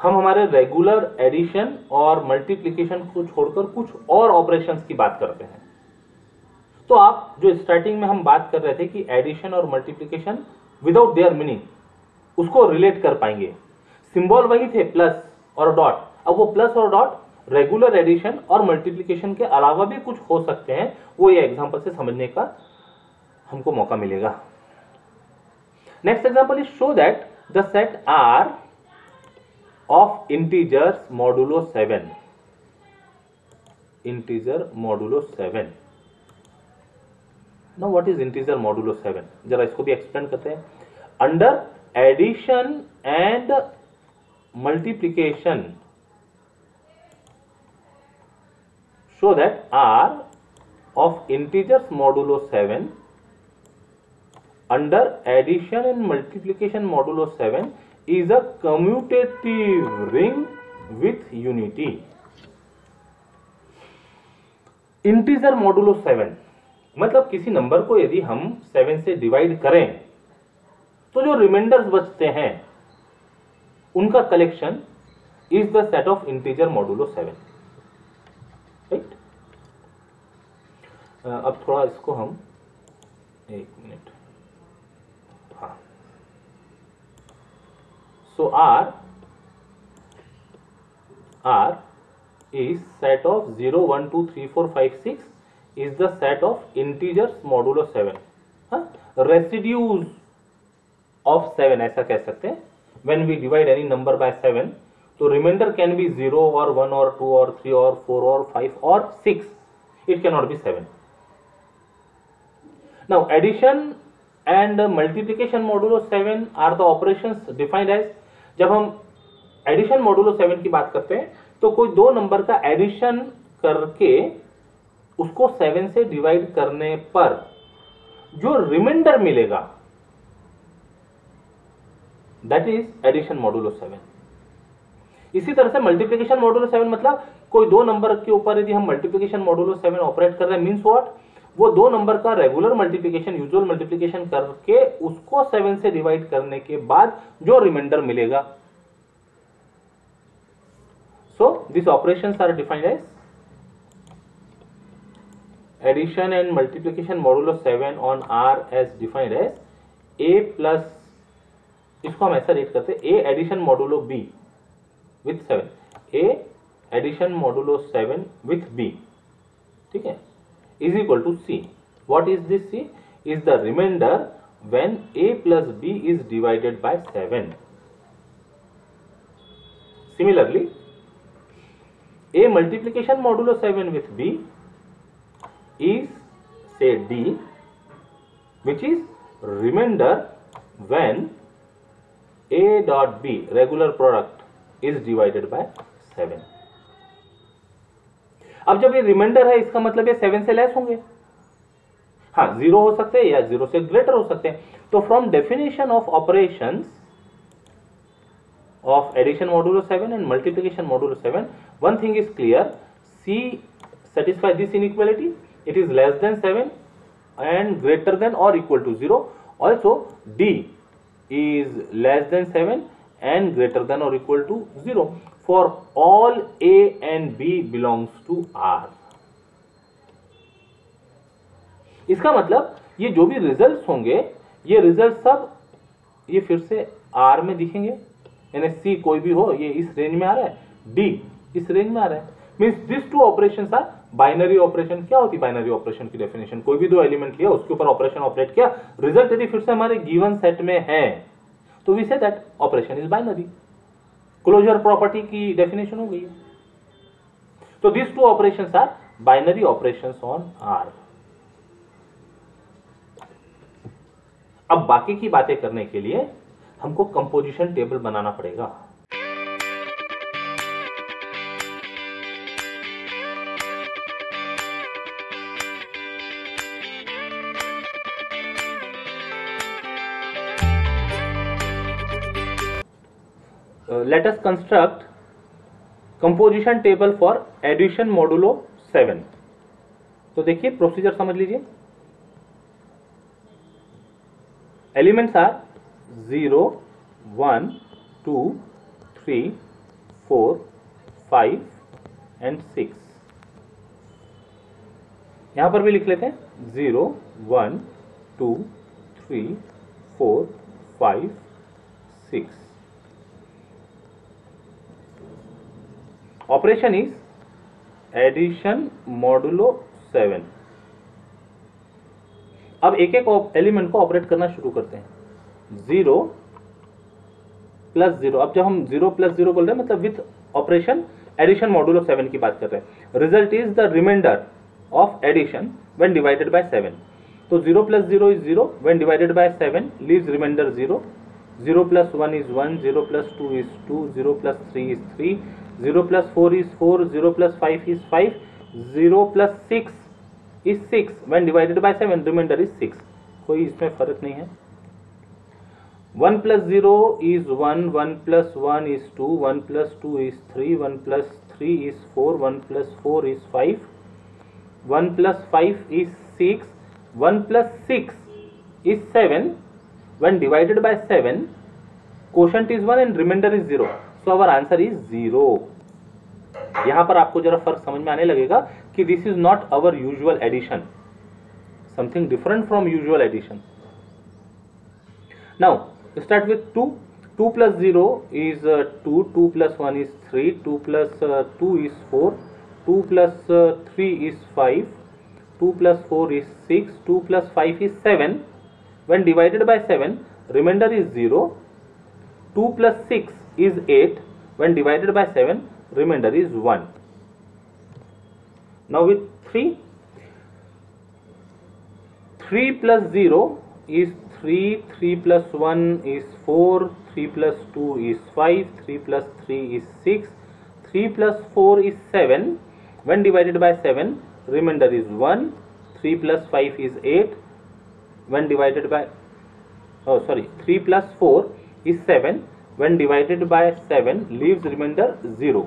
हम हमारे रेगुलर एडिशन और मल्टीप्लीकेशन को छोड़कर कुछ और ऑपरेशंस की बात करते हैं। तो आप जो स्टार्टिंग में हम बात कर रहे थे कि एडिशन और मल्टीप्लीकेशन विदाउट देयर मीनिंग उसको रिलेट कर पाएँगे। सिंबल वही थे प्लस और डॉट अब वो प्लस और डॉट रेगुलर एडिशन और मल्टीप्लीकेशन के अलावा भी कुछ हो सकते हैं, वो ये एग्जांपल से समझने का हमको मौका मिलेगा। Next example is show that the set R of integers modulo 7 integer modulo 7 now what is integer modulo 7 जरा इसको भी एक्सप्लेन करते हैं under addition and multiplication show that r of integers modulo 7 under addition and multiplication modulo 7 is a commutative ring with unity. Integer modulo seven मतलब किसी नंबर को यदि हम सेवन से डिवाइड करें तो जो रिमाइंडर्स बचते हैं, उनका collection is the set of integer modulo seven right अब थोड़ा इसको हम एक minute So R R is set of 0, 1, 2, 3, 4, 5, 6 is the set of integers modulo 7. Huh? Residues of 7 ऐसा कह सकते हैं when we divide any number by 7 तो remainder can be 0 or 1 or 2 or 3 or 4 or 5 or 6 it cannot be 7 now addition and multiplication modulo 7 are the operations defined as जब हम addition modulo seven की बात करते हैं तो कोई दो नंबर का एडिशन करके उसको सेवन से डिवाइड करने पर जो रिमाइंडर मिलेगा that is addition modulo seven इसी तरह से मल्टीप्लीकेशन मॉडुलो सेवन मतलब कोई दो नंबर के ऊपर यदि हम मल्टीप्लीकेशन मॉडुलो सेवन ऑपरेट कर रहे हैं मीन्स व्हाट वो दो नंबर का रेगुलर मल्टीप्लीकेशन यूजुअल मल्टीप्लीकेशन करके उसको सेवन से डिवाइड करने के बाद जो रिमाइंडर मिलेगा। So this operation R defined addition and multiplication modulo seven on R as defined as a plus इसको हम ऐसा रेट करते a addition modulo b with seven a addition modulo seven with b ठीक है? Is equal to C. What is this C? Is the remainder when A plus B is divided by 7. Similarly, A multiplication modulo 7 with B is say D which is remainder when A dot B regular product is divided by 7. अब जब ये reminder है, इसका मतलब ये seven से less होंगे। हाँ ज़ीरो हो सकते हैं या ज़ीरो से ग्रेटर हो सकते हैं। तो from definition of operation of addition module seven and multiplication module seven one thing is clear C satisfy this inequality it is less than seven and greater than और equal to zero also D is less than seven n greater than or equal to 0 for all a and b belongs to r. इसका मतलब ये जो भी results होंगे, ये result सब ये फिर से r में दिखेंगे। यानी c कोई भी हो, ये इस रेंज में आ रहा है। D इस रेंज में आ रहा है। Means this two operation are binary operation क्या होती बाइनरी ऑपरेशन की डेफिनेशन कोई भी दो एलिमेंट लिया, उसके ऊपर ऑपरेशन ऑपरेट किया रिज़ल्ट यदि फिर से हमारे गिवन सेट में है तो we say that operation is binary closure property की डेफिनेशन हो गई तो this two operation are binary operation on R अब बाकी की बातें करने के लिए हमको कंपोजिशन टेबल बनाना पड़ेगा। Let us construct composition table for addition modulo 7 तो देखिए प्रोसीजर समझ लीजिए। Elements are zero one two three four five and six यहाँ पर भी लिख लेते हैं। Zero one two three four five six operation is addition modulo seven अब एक एक एलिमेंट को ऑपरेट करना शुरू करते हैं। ज़ीरो प्लस ज़ीरो अब जब हम ज़ीरो प्लस ज़ीरो बोल रहे हैं मतलब with operation addition modulo seven की बात कर रहे हैं। Result is the reminder of addition when divided by seven तो zero plus zero is zero when divided by seven leaves reminder zero zero plus one is one zero plus two is two zero plus three is three zero plus four is four zero plus five is five zero plus six is six when divided by seven reminder is six कोई इसमें फ़र्क नहीं है। One plus zero is one one plus one is two one plus two is three one plus three is four one plus four is five one plus five is six one plus six is seven one divided by seven question is one and reminder is zero so our answer is zero यहाँ पर आपको जरा फ़र्क समझ में आने लगेगा कि this is not our usual addition something different from usual addition now start with two two plus zero is two two plus one is three two plus two is four two plus three is five two plus four is six two plus five is seven when divided by 7 remainder is 0 2 plus 6 is 8 when divided by 7 remainder is 1 now with 3 3 plus 0 is 3 3 plus 1 is 4 3 plus 2 is 5 3 plus 3 is 6 3 plus 4 is 7 when divided by 7 remainder is 1 3 plus 5 is 8 when divided by oh sorry 3 plus 4 is 7 when divided by 7 leaves remainder 0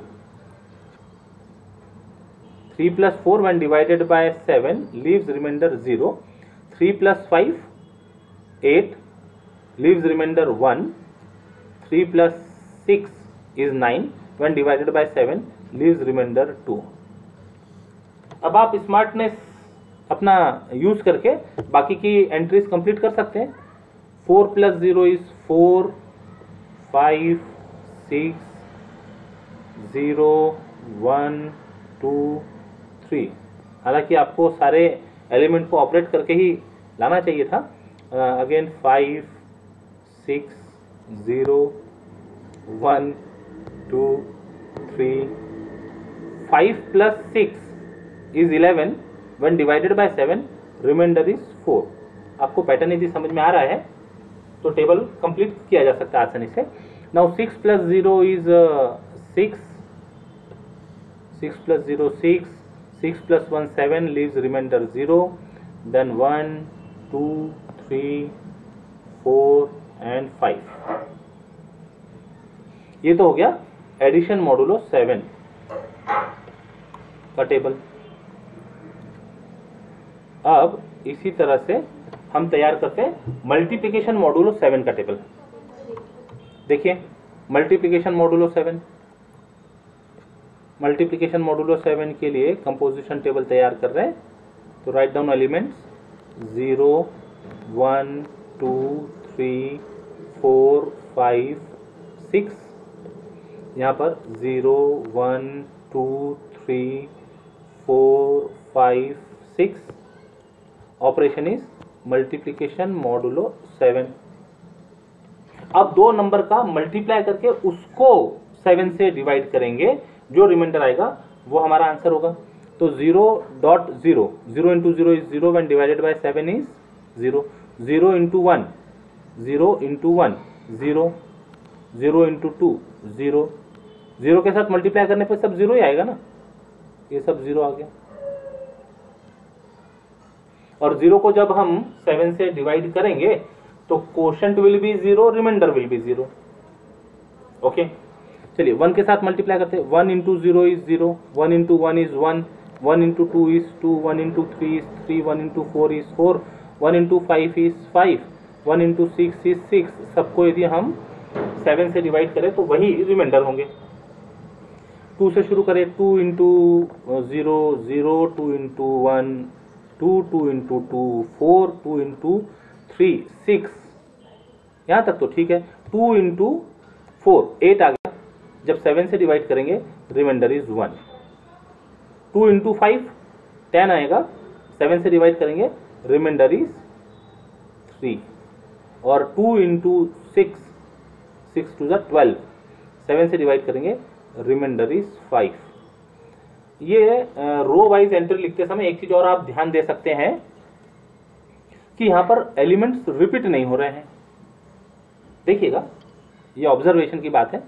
3 plus 4 when divided by 7 leaves remainder 0 3 plus 5 8 leaves remainder 1 3 plus 6 is 9 when divided by 7 leaves remainder 2 अब आप smartness अपना use करके बाकी की entries complete कर सकते हैं four plus zero is four five six zero one two three हालाँकि आपको सारे एलिमेंट को ऑपरेट करके ही लाना चाहिए था। Again five six zero one two three five plus six is eleven one divided by seven reminder is four आपको पैटर्न यदि समझ में आ रहा है तो टेबल कंप्लीट किया जा सकता है आसानी से। Now six plus zero is six six plus zero six six plus one seven leaves reminder zero then one two three four and five ये तो हो गया एडिशन मॉडुलो सेवन का टेबल अब इसी तरह से हम तैयार करते हैं मल्टीप्लिकेशन मॉडुलो सेवन का टेबल देखिए multiplication modulo seven multiplication modulo seven के लिए कंपोजिशन टेबल तैयार कर रहे हैं। तो write down elements zero one two three four five six यहाँ पर zero one two three four five six operation is multiplication modulo seven अब दो नंबर का मल्टीप्लाई करके उसको सेवन से डिवाइड करेंगे, जो रिमाइंडर आएगा, वो हमारा आंसर होगा। तो zero dot zero zero into zero is zero one divided by seven is zero zero into one zero into one zero zero into two zero zero के साथ मल्टीप्लाई करने पर सब ज़ीरो ही आएगा ना? ये सब ज़ीरो आ गया। और ज़ीरो को जब हम सेवन से डिवाइड करेंगे तो question will be zero reminder will be zero okay चलिए वन के साथ मल्टीप्लाई करते हैं। One into zero is zero one into one is one one into two is two one into three is three one into four is four one into five is five one into six is six सबको यदि हम seven से divide करें तो वही reminder होंगे। Two से शुरू करें। Two into zero zero two into one two two into two four two into three six यहाँ तक तो ठीक है, टू इंटू फोर एट आ गया। जब सेवन से डिवाइड करेंगे reminder is one two into five, ten आएगा। सेवन से डिवाइड करेंगे रिमाइंडर इज़ थ्री और two into six six two ज़ा ट्वेल्व। सेवन से डिवाइड करेंगे रिमाइंडर इज़ फाइव ये रो वाइज एंट्री लिखते समय एक चीज़ और आप ध्यान दे सकते हैं कि यहाँ पर एलिमेंट्स रिपीट नहीं हो रहे हैं। देखिएगा, ये ऑब्जर्वेशन की बात है।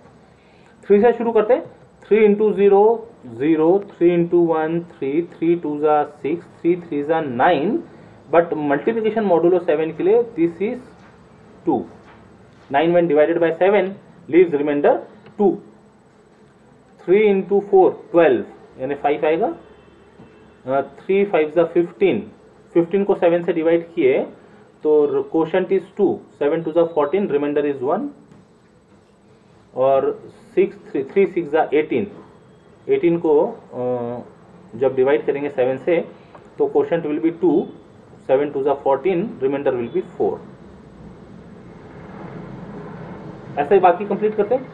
थ्री से शुरू करते हैं। Three into zero zero three into one three three two ज़ा सिक्स थ्री थ्री ज़ा nine but multiplication modulo seven के लिए this is two nine one divided by seven leaves reminder two three into four twelve यानी five आएगा। Three five ज़ा fifteen fifteen को seven से divide किए तो question is two seven two ज़ा फोर्टीन रिमाइंडर इज़ वन और six three three six ज़ा एटीन एटीन को जब डिवाइड करेंगे सेवन से तो question will be two seven two ज़ा fourteen reminder will be four ऐसा बाकी कंप्लीट करते हैं?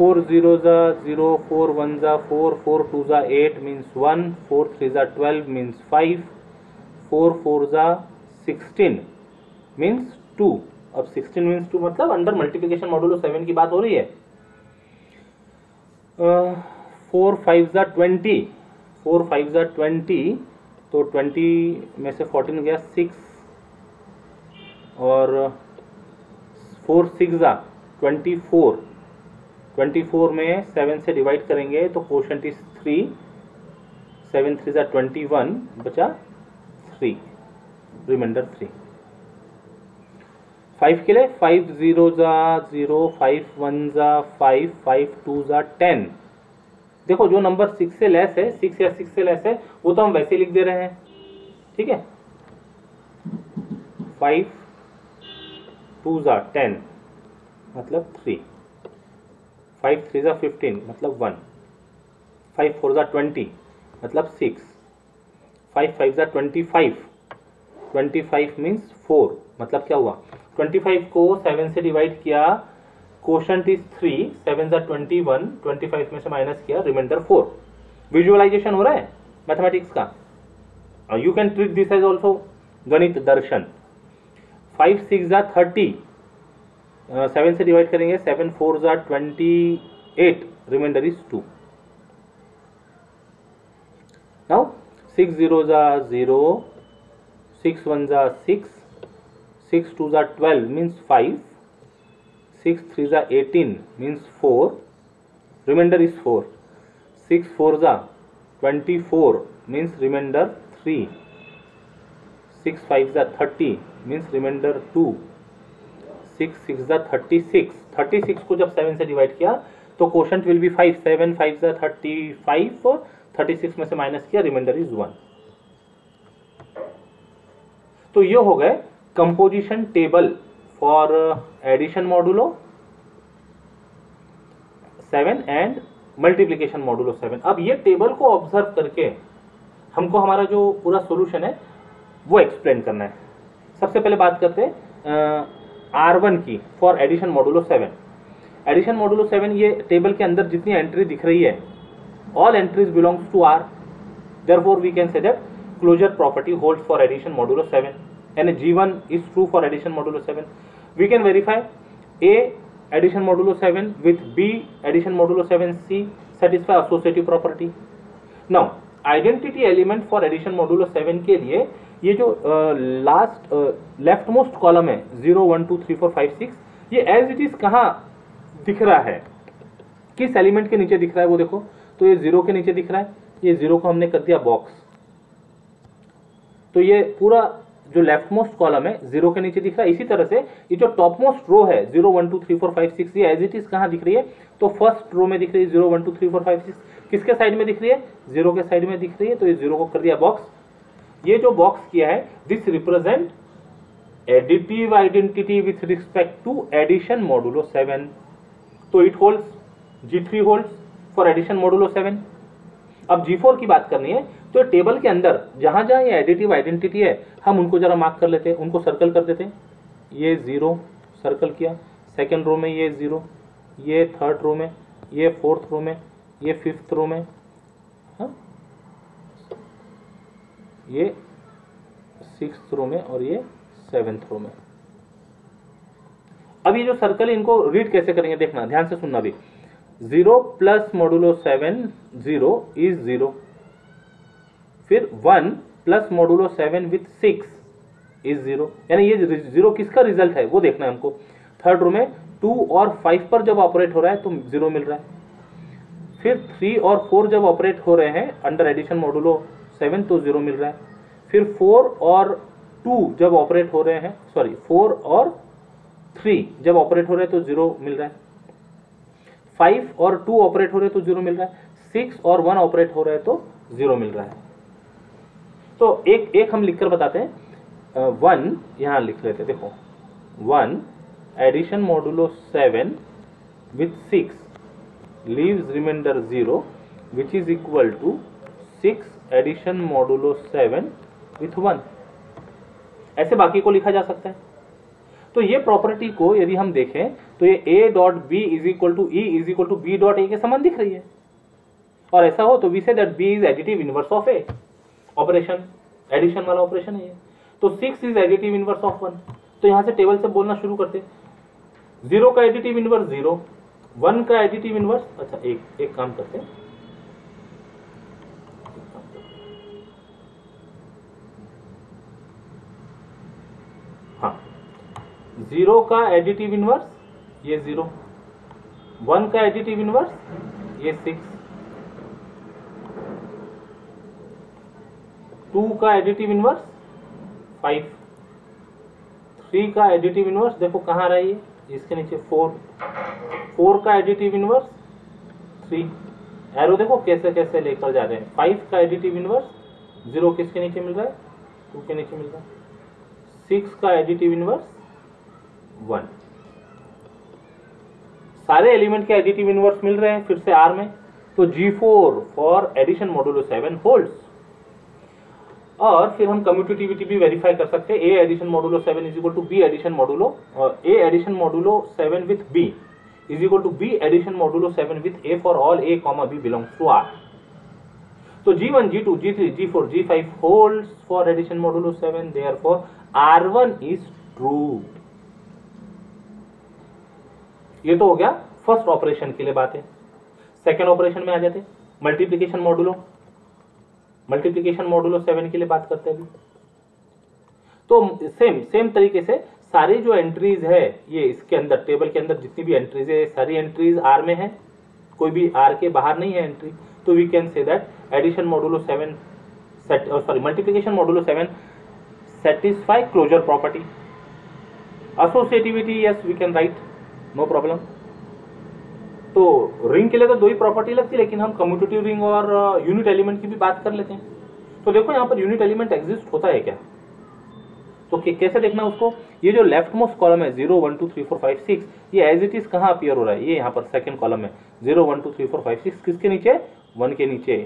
फोर ज़ीरो ज़ा ज़ीरो फोर वन ज़ा फोर फोर टू ज़ा eight means one four three ज़ा twelve means five four four ज़ा सिक्सटीन मीन्स टू अब सिक्सटीन मीन्स टू मतलब अंडर मल्टीप्लीकेशन मॉड्यूल सेवन की बात हो रही है। फोर फाइव ज़ा ट्वेंटी फोर फाइव ज़ा ट्वेंटी तो ट्वेंटी में से फोर्टीन गया सिक्स और फोर सिक्स ज़ा ट्वेंटी फोर ट्वेंटी फोर में सेवन से डिवाइड करेंगे तो question is three, seven three ज़ा ट्वेंटी वन बचा थ्री रिमाइंडर थ्री फाइव के लिए फाइव ज़ीरो ज़ा ज़ीरो फाइव वन ज़ा फाइव फाइव टू ज़ा टेन देखो, जो नंबर सिक्स से लेस है सिक्स या सिक्स से लेस है, वो तो हम वैसे लिख दे रहे हैं। ठीक है? फाइव टू ज़ा टेन मतलब थ्री फाइव थ्री ज़ा फिफ्टीन मतलब वन फाइव फोर ज़ा ट्वेंटी मतलब सिक्स फाइव फाइव ज़ा twenty five twenty five means four मतलब क्या हुआ? ट्वेंटी फाइव को सेवन से डिवाइड किया क्वेश्चन इज़ थ्री सेवन ज़ा ट्वेंटी वन ट्वेंटी फाइव में से माइनस किया रिमाइंडर फोर विजुअलाइजेशन हो रहा है? मैथमेटिक्स का? You can treat this as also गणित दर्शन फाइव सिक्स ज़ा थर्टी सेवन से डिवाइड करेंगे सेवन फोर ज़ा twenty eight reminder is two now six zero ज़ा ज़ीरो सिक्स वन ज़ा सिक्स सिक्स टू ज़ा twelve means five six three ज़ा eighteen means four reminder is four six four ज़ा twenty four means reminder three six five ज़ा thirty means reminder two six six six thirty six को जब seven से divide किया तो question will be five seven five thirty five thirty six में से minus किया रिमाइंडर इज़ वन तो ये हो गए composition table for addition modulo seven and multiplication modulo seven अब ये टेबल को ऑब्ज़र्व करके हमको हमारा जो पूरा सॉल्यूशन है, वो एक्सप्लेन करना है। सबसे पहले बात करते हैं आर वन की for addition modulo seven addition modulo seven ये टेबल के अंदर जितनी एंट्री दिख रही है all entries belongs to R therefore we can say that closure property hold for addition modulo seven and G one is true for addition modulo seven we can verify A addition modulo seven with B addition modulo seven C satisfy associative property now identity element for addition modulo seven के लिए ये जो last leftmost column है zero one two three four five six ये as it is कहाँ दिख रहा है? किस एलिमेंट के नीचे दिख रहा है वो देखो। तो ये ज़ीरो के नीचे दिख रहा है। ये ज़ीरो को हमने कर दिया बॉक्स तो ये पूरा जो लेफ़्ट मोस्ट कॉलम है ज़ीरो के नीचे दिख रहा है। इसी तरह से ये जो टॉप मोस्ट रो है zero one two three four five six ये एज इट इज़ कहाँ दिख रही है? तो फ़र्स्ट रो में दिख रही है zero one two three four five six किसके साइड में दिख रही है? ज़ीरो के साइड में दिख रही है। तो ये ज़ीरो को कर दिया बॉक्स ये जो बॉक्स किया है this represent additive identity with respect to addition modulo seven तो it holds G three holds for addition modulo seven अब G4 की बात करनी है तो टेबल के अंदर जहाँ जहाँ ये एडिटिव आइडेंटिटी है, हम उनको जरा मार्क कर लेते हैं, उनको सर्कल कर देते हैं। ये ज़ीरो सर्कल किया सेकेंड रो में ये ज़ीरो ये थर्ड रो में, ये फोर्थ रो में, ये फिफ्थ रो में, हा? ये सिक्स रो में और ये सेवेंथ रो में। अब ये जो सर्कल इनको रीड कैसे करेंगे देखना, ध्यान से सुनना भी। Zero plus modulo seven zero is zero फिर one plus modulo seven with six is zero यानी ये ज़ीरो किसका रिज़ल्ट है, वो देखना है हमको। थर्ड रो में टू और फाइव पर जब ऑपरेट हो रहा है तो ज़ीरो मिल रहा है। फिर थ्री और फोर जब ऑपरेट हो रहे हैं अंडर एडिशन मॉडुलो सेवन तो ज़ीरो मिल रहा है। फिर फोर और टू जब ऑपरेट हो रहे हैं सॉरी फोर और थ्री जब ऑपरेट हो रहे हैं तो ज़ीरो मिल रहा है। फाइव और टू ऑपरेट हो रहे हैं तो ज़ीरो मिल रहा है। सिक्स और वन ऑपरेट हो रहे हैं तो ज़ीरो मिल रहा है। तो एक एक हम लिखकर बताते हैं। वन यहाँ लिख लेते देखो। One addition modulo seven with six leaves remainder zero which is equal to six addition modulo seven with one. ऐसे बाकी को लिखा जा सकता है। तो ये प्रॉपर्टी को यदि हम देखें तो ये A dot B is equal to E is equal to B dot A के समान दिख रही है। और ऐसा हो तो we say that B is additive inverse of A operation addition वाला ऑपरेशन है ये। तो six is additive inverse of one तो यहाँ से टेबल से बोलना शुरू करते ज़ीरो का एडिटिव इनवर्स ज़ीरो वन का एडिटिव इनवर्स अच्छा एक एक काम करते हाँ। ज़ीरो का एडिटिव इनवर्स, ये ज़ीरो। वन का एडिटिव इनवर्स, ये सिक्स। टू का एडिटिव इनवर्स, फाइव। थ्री का एडिटिव इनवर्स, देखो कहाँ रहा है इसके नीचे फोर। फोर का एडिटिव इनवर्स, थ्री। एरो देखो कैसे कैसे लेकर जा रहे हैं। फाइव का एडिटिव इनवर्स, ज़ीरो किसके नीचे मिल रहा है? टू के नीचे मिल रहा है। सिक्स का एडिटिव इनवर्स वन सारे एलिमेंट के एडिटिव इनवर्स मिल रहे हैं फिर से आर में। तो G four for addition modulo seven holds और फिर हम कम्यूटेटिविटी भी वेरीफाई कर सकते हैं। A addition modulo seven is equal to B addition modulo A addition modulo seven with B is equal to B addition modulo seven with A for all A comma B belongs to R तो G1, G2, G3, G4, G5 holds for addition modulo 7 therefore R1 is true. ये तो हो गया first operation के लिए बात। है second operation में आ जाते। Multiplication modulo multiplication modulo seven के लिए बात करते हैं अभी। तो सेम सेम तरीके से सारी जो एंट्रीज है, ये इसके अंदर टेबल के अंदर जितनी भी एंट्रीज है सारी एंट्रीज आर में है। कोई भी आर के बाहर नहीं है एंट्री तो we can say that addition modulo seven set sorry multiplication modulo seven satisfy closure property associativity yes we can right no problem तो रिंग के लिए तो दो ही प्रॉपर्टी लगती है लेकिन हम कम्यूटेटिव रिंग और यूनिट uh, एलिमेंट की भी बात कर लेते हैं। तो देखो यहाँ पर यूनिट एलिमेंट एग्जिस्ट होता है क्या? तो कैसे देखना उसको? ये जो लेफ़्ट मोस्ट कॉलम है zero one two three four five six ये एज इट इज़ कहाँ अपियर हो रहा है? ये यहाँ पर सेकंड कॉलम है। Zero one two three four five six किसके नीचे? वन के नीचे।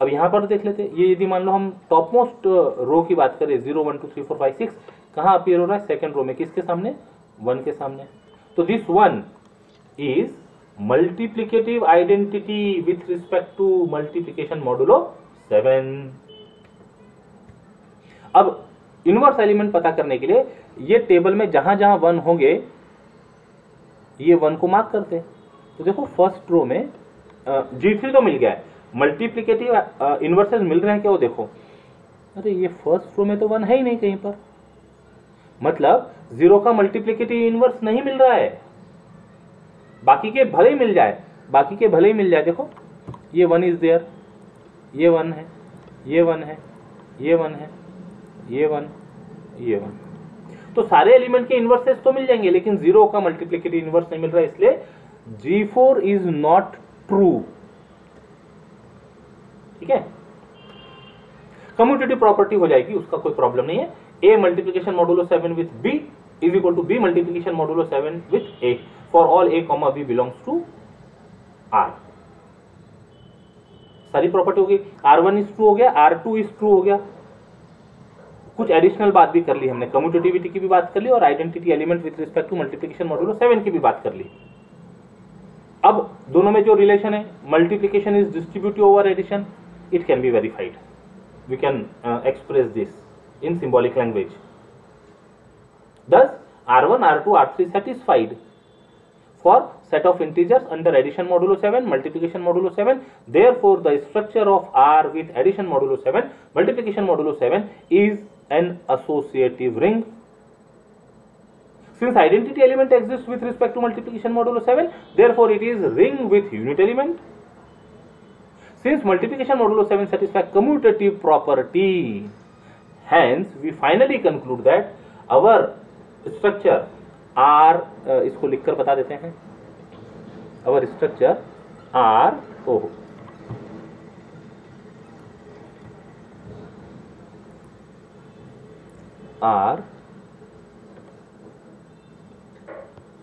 अब यहाँ पर देख लेते ये यदि मान लो हम टॉप मोस्ट रो की बात करें zero one two three four five six कहाँ अपियर हो रहा है? सेकेंड रो में। किसके सामने? वन के सामने। तो this one is multiplicative identity with respect to multiplication modulo seven अब इनवर्स एलिमेंट पता करने के लिए, ये टेबल में जहाँ जहाँ वन होंगे, ये वन को मार्क करते हैं। तो देखो फ़र्स्ट रो में जी थ्री तो मिल गया है। मल्टीप्लीकेटिव इन्वर्सेस मिल रहे हैं क्या? वो देखो। अरे, ये फ़र्स्ट रो में तो वन है ही नहीं कहीं पर। मतलब ज़ीरो का मल्टीप्लीकेटिव इनवर्स नहीं मिल रहा है। बाकी के भले ही मिल जाए, बाकी के भले ही मिल जाए, देखो, ये वन इज़ देयर ये वन है, ये वन है, ये वन है, ये वन ये वन तो सारे एलिमेंट के इन्वर्सेस तो मिल जाएँगे, लेकिन ज़ीरो का मल्टीप्लीकेटिव इनवर्स नहीं मिल रहा, इसलिए G4 इज़ नॉट ट्रू ठीक है? कम्यूटेटिव प्रॉपर्टी हो जाएगी, उसका कोई प्रॉब्लम नहीं है। A multiplication modulo seven with B is equal to B multiplication modulo seven with A for all A comma B belongs to R सारी प्रॉपर्टी हो गई आर वन इज़ ट्रू हो गया आर टू इज़ ट्रू हो गया। कुछ additional बात भी कर ली हमने। कम्यूटेटिविटी की भी बात कर ली और identity element with respect to multiplication modulo seven की भी बात कर ली। अब दोनों में जो रिलेशन है multiplication is distributive over addition it can be verified we can express this in symbolic language. Thus, R1, R2, R3 satisfied for set of integers under addition modulo 7, multiplication modulo 7. Therefore, the structure of R with addition modulo 7, multiplication modulo 7 is an associative ring. Since identity element exists with respect to multiplication modulo 7, therefore it is ring with unit element. Since multiplication modulo 7 satisfies commutative property, we finally conclude that our structure R uh, इसको लिखकर बता देते हैं। Our structure R oh R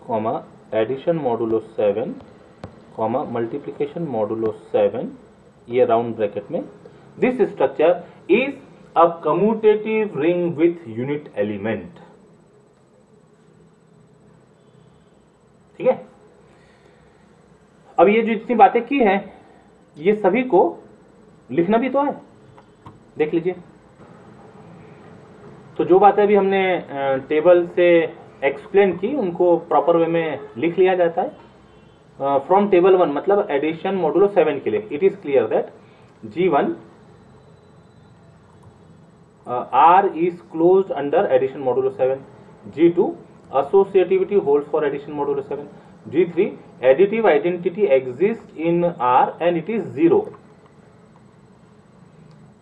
comma addition modulo seven comma multiplication modulo seven ये round bracket में। This structure is a commutative ring with unit element ठीक है? अब ये जो इतनी बातें की हैं, ये सभी को लिखना भी तो है। देख लीजिए। तो जो बातें अभी हमने टेबल से एक्सप्लेन की, उनको प्रॉपर वे में लिख लिया जाता है। फ्रॉम टेबल वन मतलब एडिशन मॉडुलो सेवन के लिए। It is clear that G one Uh, R is closed under addition modulo 7. G2 associativity holds for addition modulo 7. G3 additive identity exists in R and it is 0.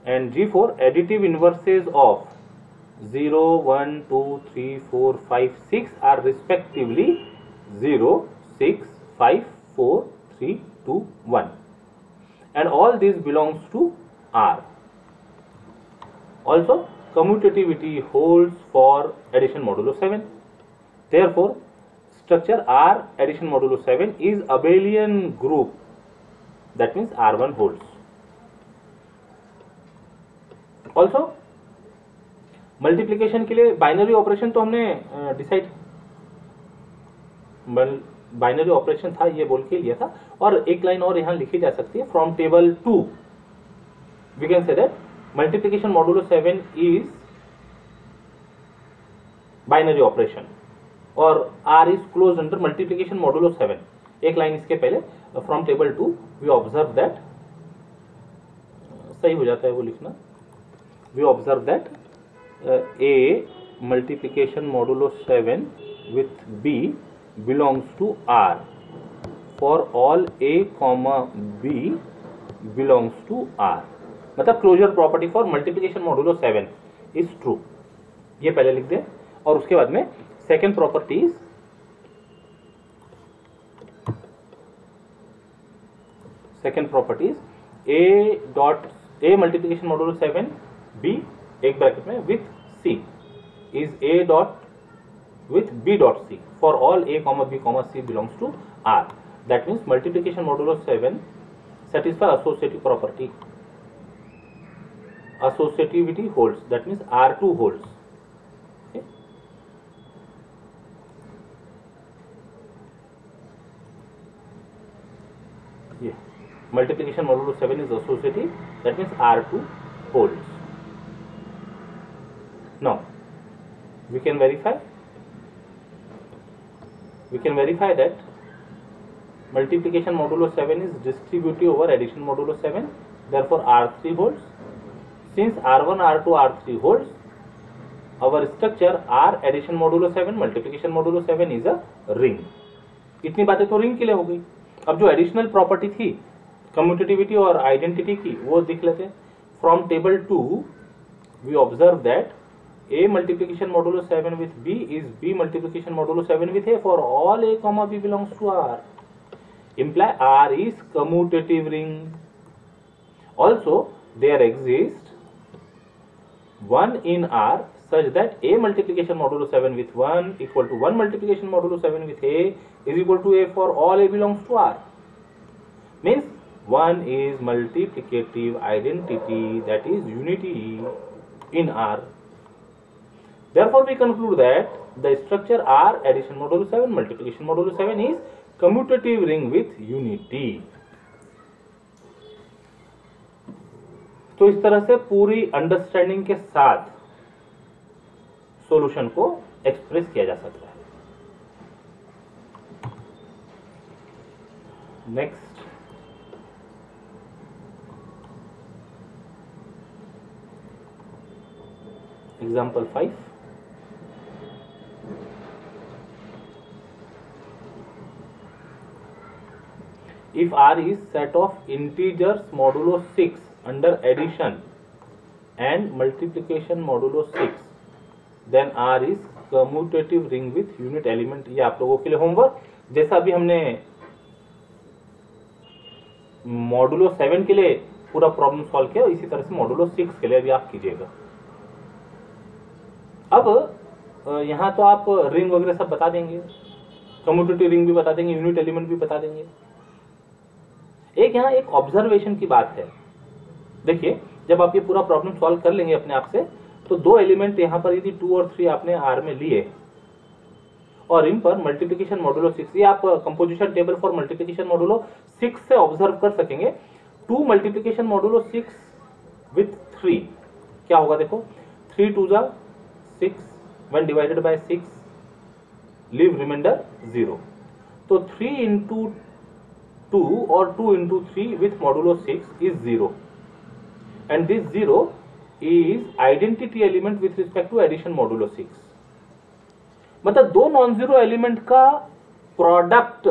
And G4 additive inverses of 0, 1, 2, 3, 4, 5, 6 are respectively 0, 6, 5, 4, 3, 2, 1. And all this belongs to R. Also, commutativity holds for addition modulo 7. Therefore, structure R addition modulo 7 is abelian group. That means R1 holds. Also, multiplication के लिए binary operation तो हमने decide binary operation था ये बोल के लिया था और एक लाइन और यहाँ लिखी जा सकती है from table two we can say that multiplication modulo 7 is binary operation और R is closed under multiplication modulo 7 एक लाइन इसके पहले from table two we observe that सही हो जाता है वो लिखना we observe that A multiplication modulo 7 with B belongs to R for all A comma B belongs to R मतलब closure property for multiplication modulo seven is true ये पहले लिख दें। और उसके बाद में second properties second properties A dot A multiplication modulo seven B एक ब्रैकेट में with C is A dot with b dot c for all a comma b comma c belongs to r. That means multiplication modulo 7 satisfy associative property. Associativity holds that means R2 holds okay yeah multiplication modulo 7 is associative that means R2 holds now we can verify we can verify that multiplication modulo 7 is distributive over addition modulo 7 therefore R3 holds since R1, R2, R3 holds, our structure R addition modulo 7 multiplication modulo 7 is a ring. इतनी बातें तो ring के लिए हो गई अब जो additional property थी कम्यूटेटिविटी और आइडेंटिटी की वो देख लेते from table two we observe that a multiplication modulo 7 with b is b multiplication modulo 7 with a for all a comma b belongs to r imply r is commutative ring also there exists 1 in R such that A multiplication modulo 7 with 1 equal to 1 multiplication modulo 7 with A is equal to A for all A belongs to R. Means 1 is multiplicative identity that is unity in R. Therefore, we conclude that the structure R addition modulo 7 multiplication modulo 7 is commutative ring with unity. तो इस तरह से पूरी understanding के साथ solution को express किया जा सकता है। Next example five if r is set of integers modulo 6 under addition and multiplication modulo 6 then r is commutative ring with unit element. ये आप लोगों के लिए होमवर्क जैसा भी हमने मॉडुलो सेवन के लिए पूरा प्रॉब्लम सॉल्व किया, इसी तरह से मॉडुलो सिक्स के लिए भी आप कीजिएगा। अब यहाँ तो आप रिंग वगैरह सब बता देंगे। कम्यूटेटिव रिंग भी बता देंगे यूनिट एलिमेंट भी बता देंगे। एक यहाँ एक ऑब्जर्वेशन की बात है। देखिए, जब आप ये पूरा प्रॉब्लम सॉल्व कर लेंगे अपने आप से तो दो एलिमेंट यहाँ पर यदि टू और थ्री आपने आर में लिए, और इन पर मल्टीप्लीकेशन मॉडुलो सिक्स ये आप composition table for multiplication modulo six से ऑब्ज़र्व कर सकेंगे। Two multiplication modulo six with three क्या होगा देखो? थ्री टू जा six one divided by six leave remainder zero तो थ्री इंटू टू और two into three with modulo six is zero and this 0 is identity element with respect to addition modulo six मतलब दो non zero element का product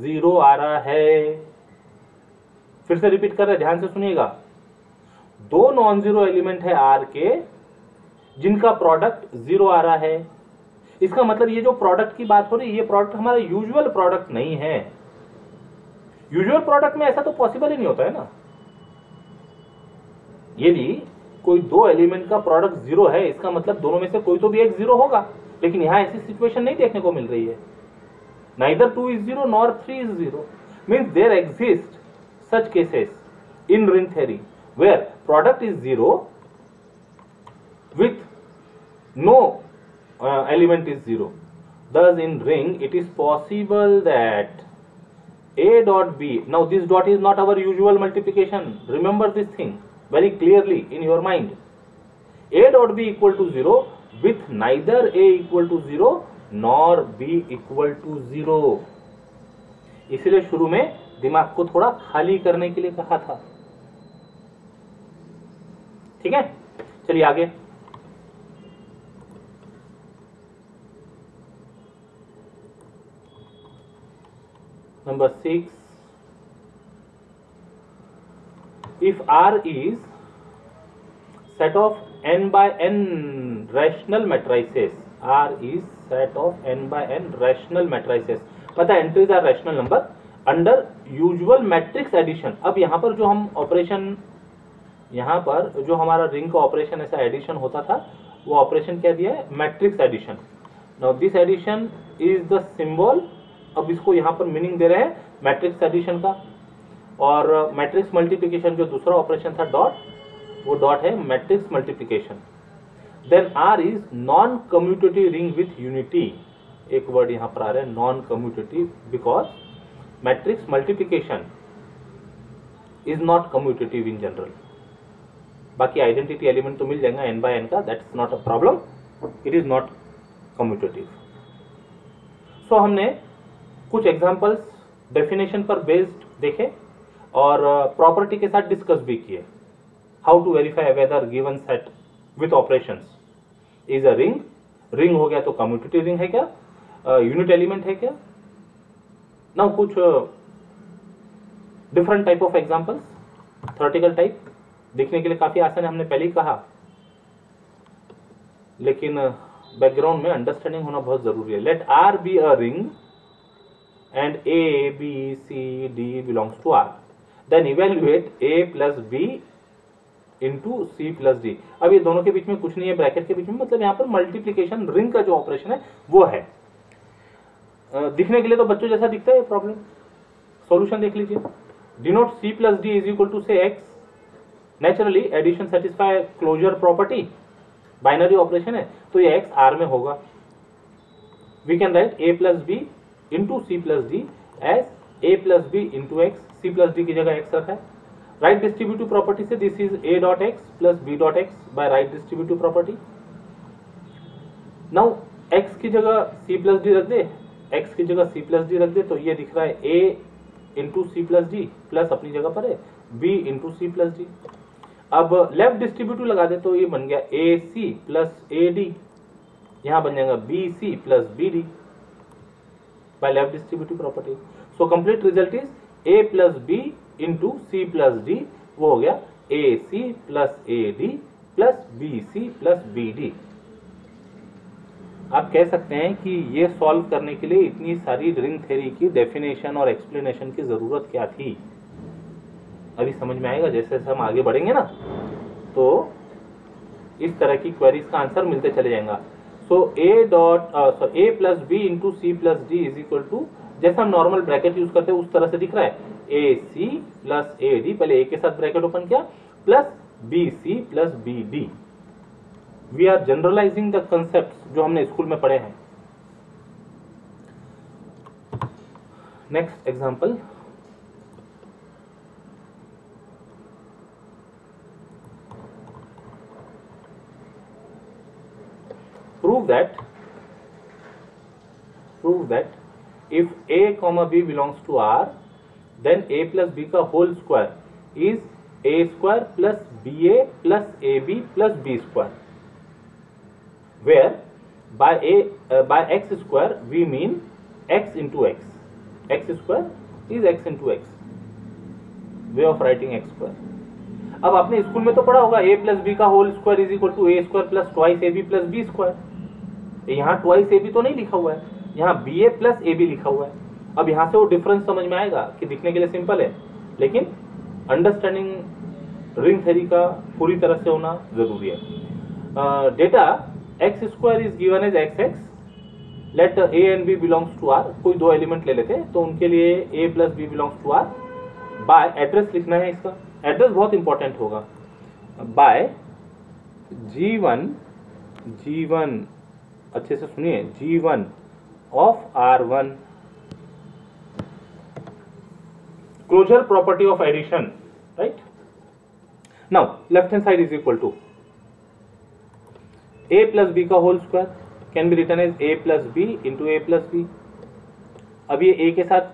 zero आ रहा है। फिर से रिपीट कर रहे ध्यान से सुनिएगा। दो नॉन ज़ीरो एलिमेंट है आर के, जिनका प्रोडक्ट ज़ीरो आ रहा है। इसका मतलब ये जो प्रोडक्ट की बात हो रही है, ये प्रोडक्ट हमारा यूजुअल प्रोडक्ट नहीं है। यूजुअल प्रोडक्ट में ऐसा तो पॉसिबल ही नहीं होता है ना। यदि कोई दो एलिमेंट का प्रोडक्ट ज़ीरो है, इसका मतलब दोनों में से कोई तो भी एक ज़ीरो होगा। लेकिन यहाँ ऐसी सिचुएशन नहीं देखने को मिल रही है। Neither two is zero nor three is zero means there exist such cases in ring theory where product is zero with no element is zero thus, in ring, it is possible that a dot b, now this dot is not our usual multiplication. Remember this thing. Very clearly in your mind a dot b equal to 0 with neither a equal to 0 nor b equal to 0 इसलिए शुरू में दिमाग को थोड़ा खाली करने के लिए कहा था ठीक है चलिए आगे number 6 if r is set of n by n rational matrices, r is set of n by n rational matrices. पता है entries are rational number under usual matrix addition अब यहाँ पर जो हम ऑपरेशन यहाँ पर जो हमारा रिंग का ऑपरेशन ऐसा एडिशन होता था, वो ऑपरेशन क्या दिया है? Matrix addition now this addition is the symbol अब इसको यहाँ पर मीनिंग दे रहे हैं मैट्रिक्स एडिशन का। और मैट्रिक्स मल्टीप्लिकेशन जो दूसरा ऑपरेशन था डॉट वो डॉट है matrix multiplication then R is non commutative ring with unity एक वर्ड यहाँ पर आ रहा है non commutative because matrix multiplication is not commutative in general बाकी आइडेंटिटी एलिमेंट तो मिल जाएगा एन बाय एन का that's not a problem it is not commutative so हमने कुछ एग्जाम्पल्स डेफिनेशन पर बेस्ड देखे. और प्रॉपर्टी के साथ डिस्कस भी किए। How to verify whether given set with operation is a ring ring हो गया तो कम्यूटेटिव रिंग है क्या? यूनिट uh, एलिमेंट है क्या? ना कुछ different type of examples theoretical type देखने के लिए काफ़ी आसान है हमने पहले ही कहा। लेकिन बैकग्राउंड में अंडरस्टैंडिंग होना बहुत ज़रूरी है। Let R be a ring and A B C D belongs to R. Then evaluate A plus B into C plus D अब ये दोनों के बीच में कुछ नहीं है ब्रैकेट के बीच में मतलब यहाँ पर मल्टीप्लीकेशन रिंग का जो ऑपरेशन है, वो है। दिखने के लिए तो बच्चों जैसा दिखता है प्रॉब्लम सॉल्यूशन देख लीजिए। Denote C plus D is equal to say X naturally addition satisfy closure property binary operation है तो ये एक्स आर में होगा। We can write A plus B into C plus D as A plus B into X C plus D की जगह x रखा है। Right distributive property से this is A dot X plus B dot X by right distributive property now X की जगह C plus D रख दे। X की जगह सी प्लस डी रख दे तो ये दिख रहा है A into C plus D plus अपनी जगह पर है। B into C plus D अब लेफ़्ट डिस्ट्रीब्यूटिव लगा दे तो ये बन गया ए सी प्लस ए डी यहाँ बन जाएगा B C plus B D by left distributive property. So, complete result is a plus B into C plus D वो हो गया A C plus A D plus B C plus B D आप कह सकते हैं कि ये solve करने के लिए इतनी सारी रिंग थ्योरी की डेफिनेशन और एक्सप्लेनेशन की ज़रूरत क्या थी? अभी समझ में आएगा, जैसे जैसे हम आगे बढ़ेंगे ना तो इस तरह की क्वेरीज का आंसर मिलते चले जाएगा। So A dot A plus B into C plus D is equal to जैसा हम नॉर्मल ब्रैकेट यूज़ करते हैं, उस तरह से दिख रहा है। A C plus A D पहले ए के साथ ब्रैकेट ओपन किया plus B C plus B D we are generalizing the concept जो हमने स्कूल में पढ़े हैं। Next example prove that prove that if a comma b belongs to R then a plus b का whole square is A square plus B A plus A B plus B square where by a uh, by x square we mean x into x x square is x into x way of writing x square अब आपने स्कूल में तो पढ़ा होगा a plus B का whole square is equal to A square plus twice A B plus B square यहाँ twice A B तो नहीं लिखा हुआ है यहाँ B A plus A B लिखा हुआ है। अब यहाँ से वो डिफरेंस समझ में आएगा कि दिखने के लिए सिंपल है, लेकिन अंडरस्टैंडिंग रिंग थेरी का पूरी तरह से होना ज़रूरी है। Data X square is given as X X let A and B belongs to R कोई दो एलिमेंट ले लेते हैं तो उनके लिए A plus B belongs to R by address लिखना है इसका। एड्रेस बहुत इंपॉर्टेंट होगा। By G one G one अच्छे से सुनिए G one of R one closure property of addition right? Now left hand side is equal to a plus b का whole square can be written as A plus B into A plus B अब ये A के साथ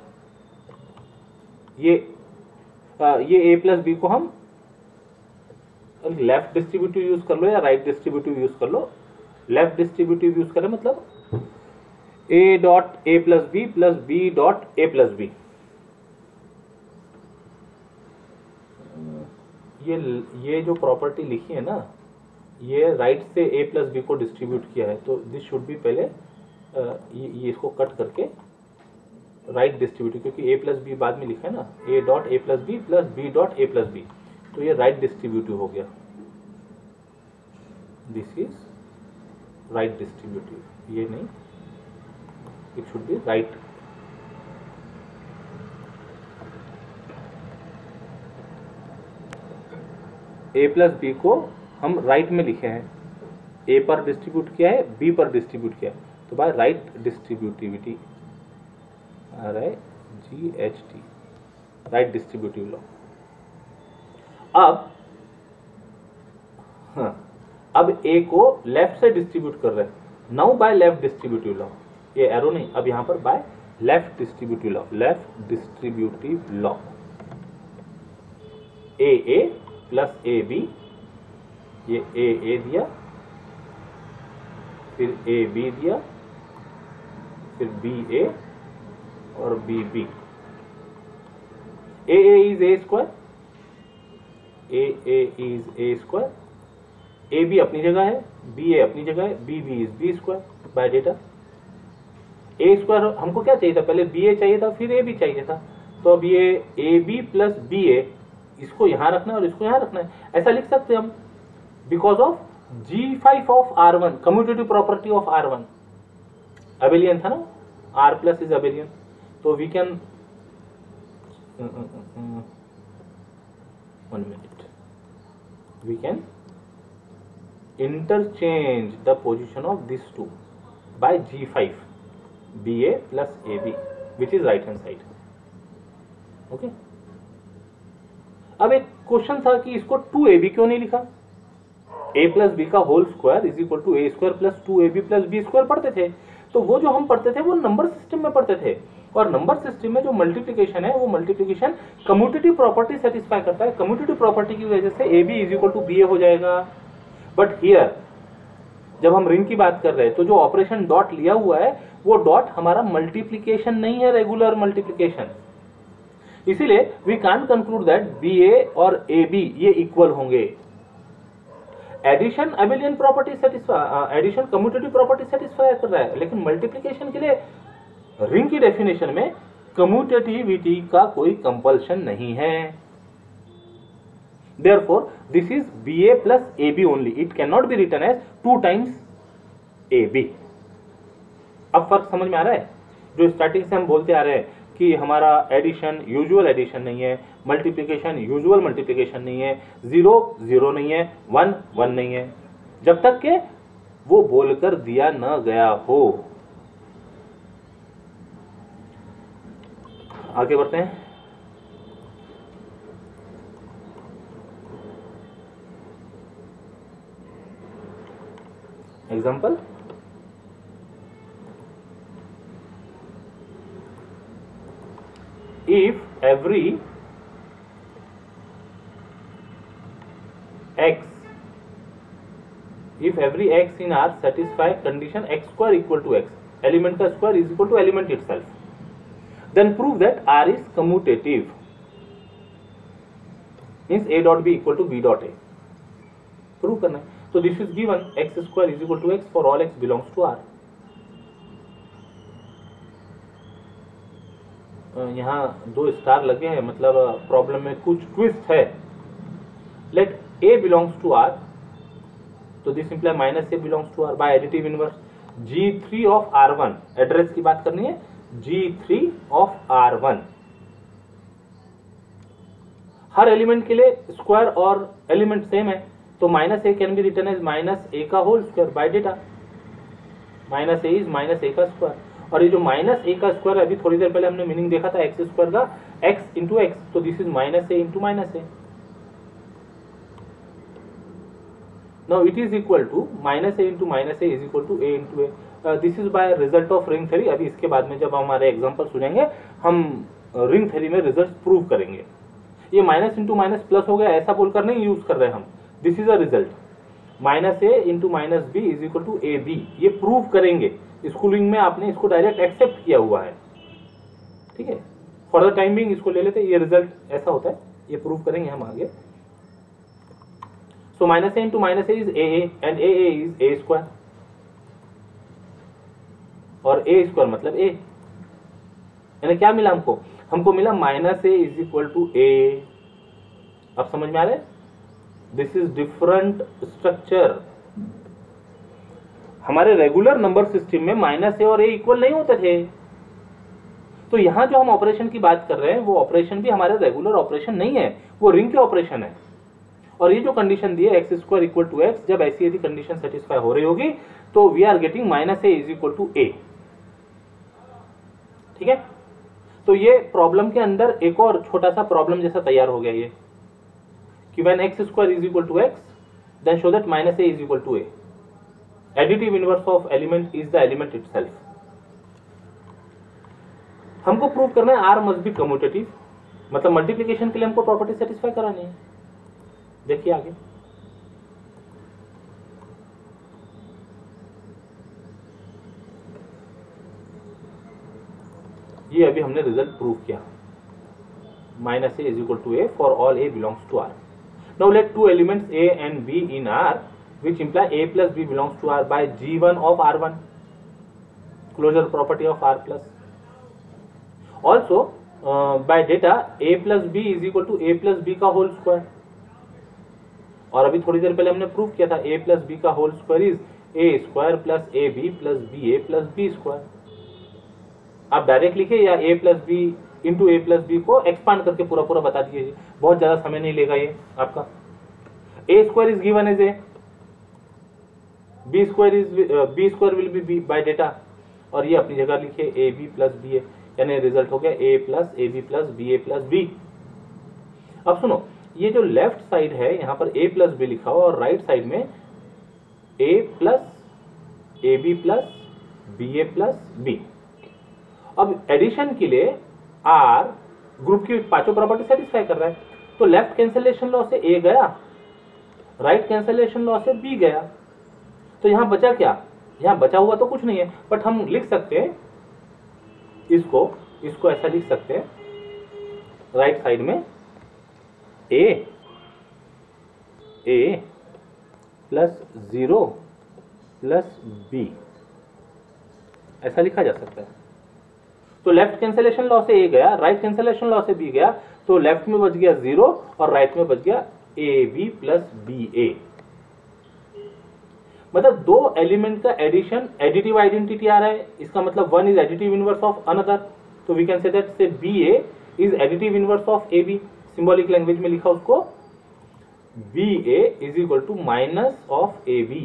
ये आ, ये a plus B को हम लेफ़्ट डिस्ट्रीब्यूटिव यूज़ कर लो या राइट डिस्ट्रीब्यूटिव यूज़ कर लो। लेफ़्ट डिस्ट्रीब्यूटिव यूज़ करें मतलब a dot A plus B plus B dot A plus B ये ये जो प्रॉपर्टी लिखी है ना ये राइट से ए प्लस बी को डिस्ट्रीब्यूट किया है तो दिस शुड बी पहले ये, ये इसको कट करके राइट डिस्ट्रीब्यूट क्योंकि ए प्लस बी बाद में लिखा है ना A dot A plus B plus B dot A plus B तो ये राइट डिस्ट्रीब्यूटिव हो गया। दिस इज़ राइट डिस्ट्रीब्यूटिव ये नहीं। It should be right A plus B को हम राइट में लिखे हैं। ए पर डिस्ट्रीब्यूट किया है बी पर डिस्ट्रीब्यूट किया है। तो by right distributivity R I G H T right distributive law अब हाँ अब ए को लेफ़्ट से डिस्ट्रीब्यूट कर रहे हैं। Now by left distributive law ये एरो नहीं, अब यहाँ पर by left distributive law left distributive law A A plus A B ये ए ए दिया, फिर ए बी दिया, फिर बी ए और B B A A is A square A A is A square A B अपनी जगह है बी ए अपनी जगह है B B is B square by data A square हमको क्या चाहिए था? पहले बी ए चाहिए था, फिर ए बी चाहिए था। तो अब ये A B plus B A इसको यहाँ रखना है और इसको यहाँ रखना है। ऐसा लिख सकते हम। Because of G five of R one commutative property of R one abelian था ना? आर प्लस इज़ अबेलियन तो we can one minute we can interchange the position of these two by g5 ba plus ab which is right hand side. Okay? अब एक question था कि इसको to A B क्यों नहीं लिखा? A plus B का whole square is equal to A square plus two A B plus B square पढ़ते थे। तो वो जो हम पढ़ते थे, वो नंबर सिस्टम में पढ़ते थे। और नंबर सिस्टम में जो मल्टीप्लीकेशन है, वो मल्टीप्लीकेशन कम्यूटेटिव प्रॉपर्टी सेटिस्फाई करता है। कम्यूटेटिव प्रॉपर्टी की वजह से A B is equal to B A हो जाएगा। बट हियर जब हम रिंग की बात कर रहे हैं तो जो ऑपरेशन डॉट लिया हुआ है, वो डॉट हमारा मल्टीप्लीकेशन नहीं है रेगुलर मल्टीप्लीकेशन इसीलिए we can conclude that B A और ए बी ये इक्वल होंगे. Addition abelian property satisfy addition commutative property satisfy कर रहा है. लेकिन मल्टीप्लीकेशन के लिए रिंग की डेफिनेशन में कम्यूटेटिविटी का कोई कंपल्शन नहीं है. Therefore, this is ba plus ab only. It cannot be written as 2 times ab अब फ़र्क समझ में आ रहा है? जो स्टार्टिंग से हम बोलते आ रहे हैं कि हमारा एडिशन यूजुअल एडिशन नहीं है मल्टीप्लिकेशन यूजुअल मल्टीप्लिकेशन नहीं है ज़ीरो ज़ीरो नहीं है वन वन नहीं है। जब तक के वो बोलकर दिया न गया हो। आगे बढ़ते हैं। Example if every X if every X in R satisfied condition X square equal to X element का square is equal to element itself then prove that R is commutative means A dot B equal to B dot A prove करना है। So this is given, x square is equal to x for all x belongs to R. यहाँ दो star लगे हैं मतलब problem में कुछ twist है। Let A belongs to R तो this imply minus A belongs to R by additive inverse G three of R one address की बात करनी है G three of R one her element के लिए स्क्वायर और एलिमेंट सेम है। तो minus A can be written as minus A का whole square by data. Minus A is minus A का स्क्वायर। और ये जो माइनस ए का स्क्वायर अभी थोड़ी देर पहले हमने मीनिंग देखा था एक्स स्क्वायर का एक्स इंटू एक्स तो this is minus A into minus A it is equal to minus a into minus a is equal to a into a uh, this is by result of ring theory अभी इसके बाद में जब हमारे example सुनेंगे हम ring uh, theory में result prove करेंगे। ये माइनस इंटू माइनस प्लस हो गया ऐसा बोलकर नहीं यूज़ कर रहे हम। This is a result minus A into minus B is equal to A B ये प्रूव करेंगे। स्कूलिंग में आपने इसको डायरेक्ट एक्सेप्ट किया हुआ है। ठीक है? फॉर द टाइमिंग इसको ले लेते ये रिज़ल्ट ऐसा होता है। ये प्रूव करेंगे हम आगे। So minus A into minus A is A and A A is A square और ए स्क्वायर मतलब ए यानी क्या मिला हमको? हमको मिला minus A is equal to A अब समझ में आ रहा है? This is different structure. हमारे रेगुलर नंबर सिस्टम में माइनस ए और ए इक्वल नहीं होते थे। तो यहाँ जो हम ऑपरेशन की बात कर रहे हैं, वो ऑपरेशन भी हमारे रेगुलर ऑपरेशन नहीं है, वो रिंग के ऑपरेशन है। और ये जो कंडीशन दी है X square equal to X जब ऐसी यदि कंडीशन सेटिस्फाई हो रही होगी तो we are getting minus A is equal to A ठीक है? तो ये प्रॉब्लम के अंदर एक और छोटा सा प्रॉब्लम जैसा तैयार हो गया ये। कि when X square is equal to X then show that minus A is equal to A additive inverse of element is the element itself हमको प्रूव करना है आर मस्ट बी कम्यूटेटिव मतलब मल्टीप्लीकेशन के लिए हमको प्रॉपर्टी सेटिस्फाई करानी है। देखिए आगे। ये अभी हमने रिज़ल्ट प्रूव किया। Minus A is equal to A for all A belongs to R now let two elements A and B in R which imply a plus b belongs to R by G1 of R1 closure property of R plus. Also uh, by data a plus b is equal to a plus b का whole square और अभी थोड़ी देर पहले हमने prove किया था a plus B का whole square is A square plus A B plus B A plus B square आप डायरेक्ट लिखे या a plus B into A plus B को एक्सपांड करके पूरा पूरा बता दीजिए बहुत ज़्यादा समय नहीं लेगा ये आपका। A square is given as A B square is B square will be B by data और ये अपनी जगह लिखे A B plus B A यानी रिज़ल्ट हो गया A plus A B plus B A plus B अब सुनो, ये जो लेफ़्ट साइड है, यहाँ पर ए प्लस बी लिखा हुआ और राइट right साइड में A plus A B plus B A plus B अब एडिशन के लिए आर ग्रुप की पाँचों प्रॉपर्टी सेटिस्फाई कर रहा है। तो लेफ़्ट कैंसिलेशन लॉ से ए गया राइट कैंसिलेशन लॉ से बी गया। तो यहाँ बचा क्या? यहाँ बचा हुआ तो कुछ नहीं है बट हम लिख सकते हैं, इसको इसको ऐसा लिख सकते हैं राइट साइड में A A plus zero plus B ऐसा लिखा जा सकता है। तो लेफ़्ट कैंसिलेशन लॉ से ए गया राइट कैंसिलेशन लॉ से बी गया तो लेफ़्ट में बच गया ज़ीरो और राइट में बच गया A B plus B A मतलब दो एलिमेंट का एडिशन एडिटिव आइडेंटिटी आ रहा है, इसका मतलब one is additive inverse of another तो we can say that say B A is additive inverse of A B symbolic language में लिखा उसको B A is equal to minus of A B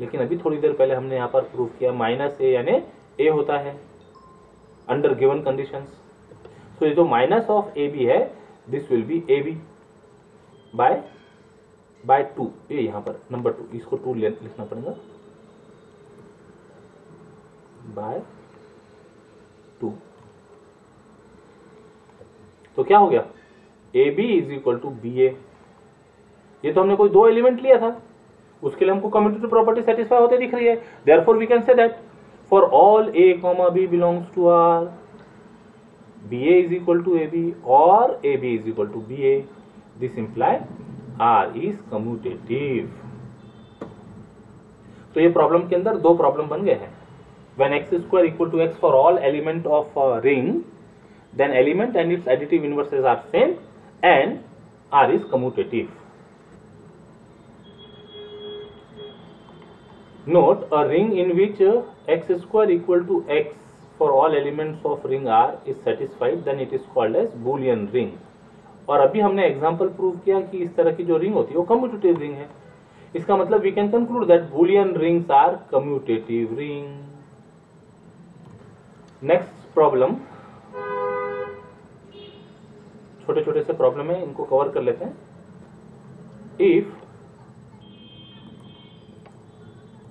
लेकिन अभी थोड़ी देर पहले हमने यहाँ पर प्रूव किया माइनस ए यानी ए होता है अंडर गिवन कंडीशन सो ये जो माइनस ऑफ़ ए बी है this will be A B by by two ये यहाँ पर नंबर टू इसको टू लिखना पड़ेगा. बाय टू तो क्या हो गया? A B is equal to B A ये तो हमने कोई दो एलिमेंट लिया था। उसके लिए हमको कम्यूटेटिव प्रॉपर्टी सेटिस्फाई होते दिख रही है। Therefore we can say that for all A comma B belongs to R B as equal to A B और A B is equal to B A this imply R is commutative तो ये problem के अंदर दो problem बन गए हैं। When X square equal to X for all element of ring then element and its additive inverses are same and R is commutative note a ring in which uh, x square equal to x for all elements of ring r is satisfied then it is called as boolean ring. और अभी हमने example prove किया कि इस तरह की जो ring होती है वो कम्यूटेटिव रिंग है। इसका मतलब we can conclude that Boolean rings are commutative ring next problem छोटे छोटे से प्रॉब्लम है इनको कवर कर लेते हैं। If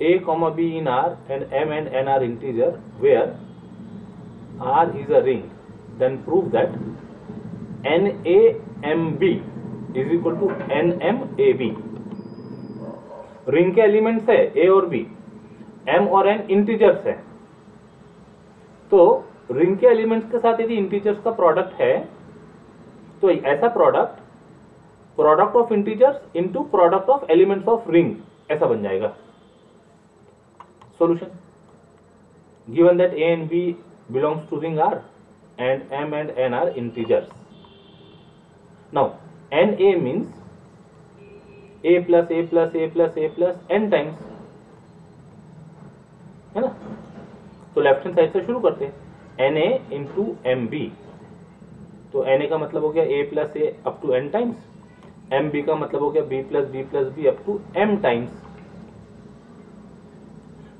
a, comma b in r and m and n are integer where r is a ring. Then prove that n a m b is equal to n m a b. Ring के elements है ए और B M और N integers है. तो ring के elements के साथ यदि इंटीजर्स का प्रोडक्ट है तो ऐसा product product of integers into product of elements of ring ऐसा बन जाएगा। Solution given that a and b belongs to ring r and m and n are integers now n a means a plus a plus a plus a plus n times है ना तो left hand side से शुरू करते हैं N A into M B तो N A का मतलब हो गया A plus A up to N times M B का मतलब हो गया B plus B plus B up to M times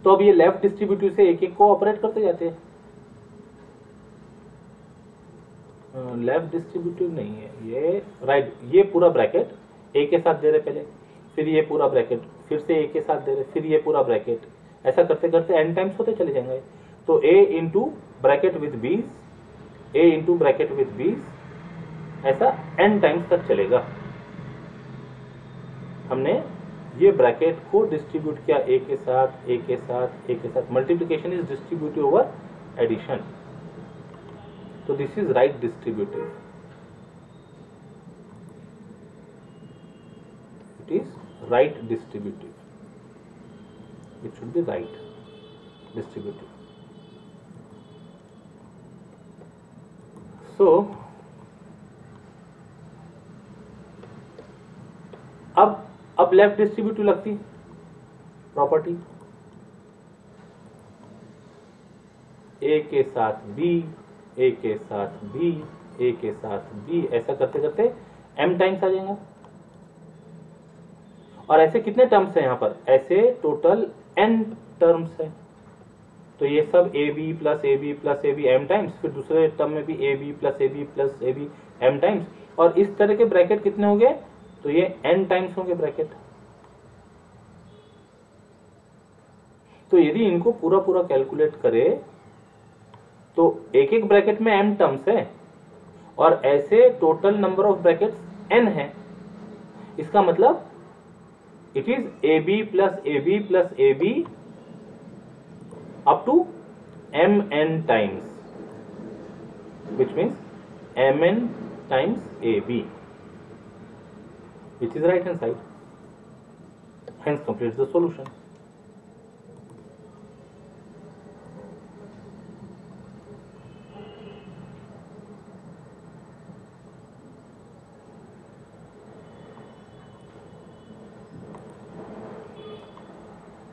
तो अब ये लेफ़्ट डिस्ट्रीब्यूटिव से एक एक को ऑपरेट करते जाते हैं। लेफ़्ट डिस्ट्रीब्यूटिव नहीं है, ये राइट ये पूरा ब्रैकेट ए के साथ दे रहे पहले, फिर ये पूरा ब्रैकेट फिर से ए के साथ दे रहे, फिर ये पूरा ब्रैकेट ऐसा करते करते एन टाइम्स होते चले जाएँगे। तो a into bracket with b's a into bracket with b's ऐसा एन टाइम्स तक चलेगा। हमने ये ब्रैकेट को डिस्ट्रीब्यूट किया ए के साथ ए के साथ ए के साथ. Multiplication is distributive over addition तो this is right distributive it is right distributive it should be right distributive so अब लेफ़्ट डिस्ट्रीब्यूटिव लगती प्रॉपर्टी ए के साथ बी ए के साथ बी ए के साथ बी ऐसा करते करते एम टाइम्स आ जाएगा। और ऐसे कितने टर्म्स हैं यहाँ पर? ऐसे टोटल एन टर्म्स है। तो ये सब a b plus a b plus a b m times फिर दूसरे टर्म में भी a b plus a b plus a b m times और इस तरह के ब्रैकेट कितने होंगे? तो ये एन टाइम्स होंगे ब्रैकेट तो यदि इनको पूरा पूरा कैलकुलेट करे तो एक एक ब्रैकेट में एम टर्म्स है और ऐसे total number of brackets n है। इसका मतलब it is a b plus a b plus a b up to m n times which means m n times a b which is right hand side. Hence completes the solution.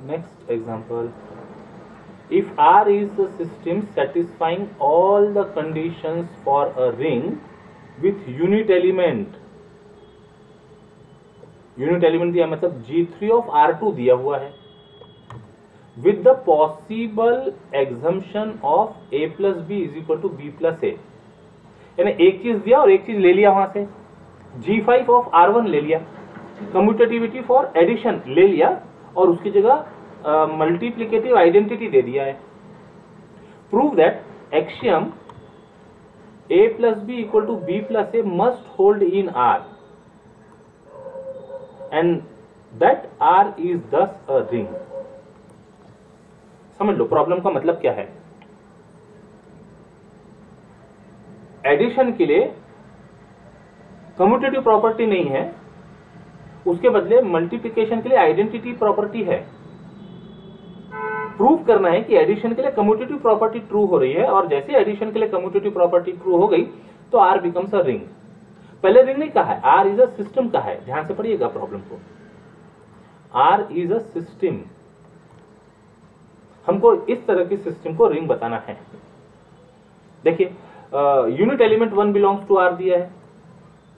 Next example. If R is a system satisfying all the conditions for a ring with unit element unit element दिया मतलब G three of R two दिया हुआ है with the possible exception of a plus b is equal to b plus a यानी एक चीज़ दिया और एक चीज़ ले लिया वहाँ से। G five of R one ले लिया। कम्यूटेटिविटी फॉर एडिशन ले लिया और उसकी जगह मल्टीप्लीकेटिव आइडेंटिटी दे दिया है। Prove that axiom a plus b equal to b plus a must hold in R and that R is thus a ring समझ लो प्रॉब्लम का मतलब क्या है? एडिशन के लिए कम्यूटेटिव प्रॉपर्टी नहीं है। उसके बदले मल्टीप्लिकेशन के लिए आइडेंटिटी प्रॉपर्टी है। प्रूव करना है कि एडिशन के लिए कम्यूटेटिव प्रॉपर्टी ट्रू हो रही है और जैसे एडिशन के लिए कम्यूटेटिव प्रॉपर्टी ट्रू हो गई तो आर बिकम्स अ रिंग पहले रिंग नहीं कहा है आर इज़ अ सिस्टम का है. ध्यान से पढ़िएगा प्रॉब्लम को. आर इज़ अ सिस्टम हमको इस तरह की सिस्टम को रिंग बताना है. देखिए unit element one belongs to R दिया है.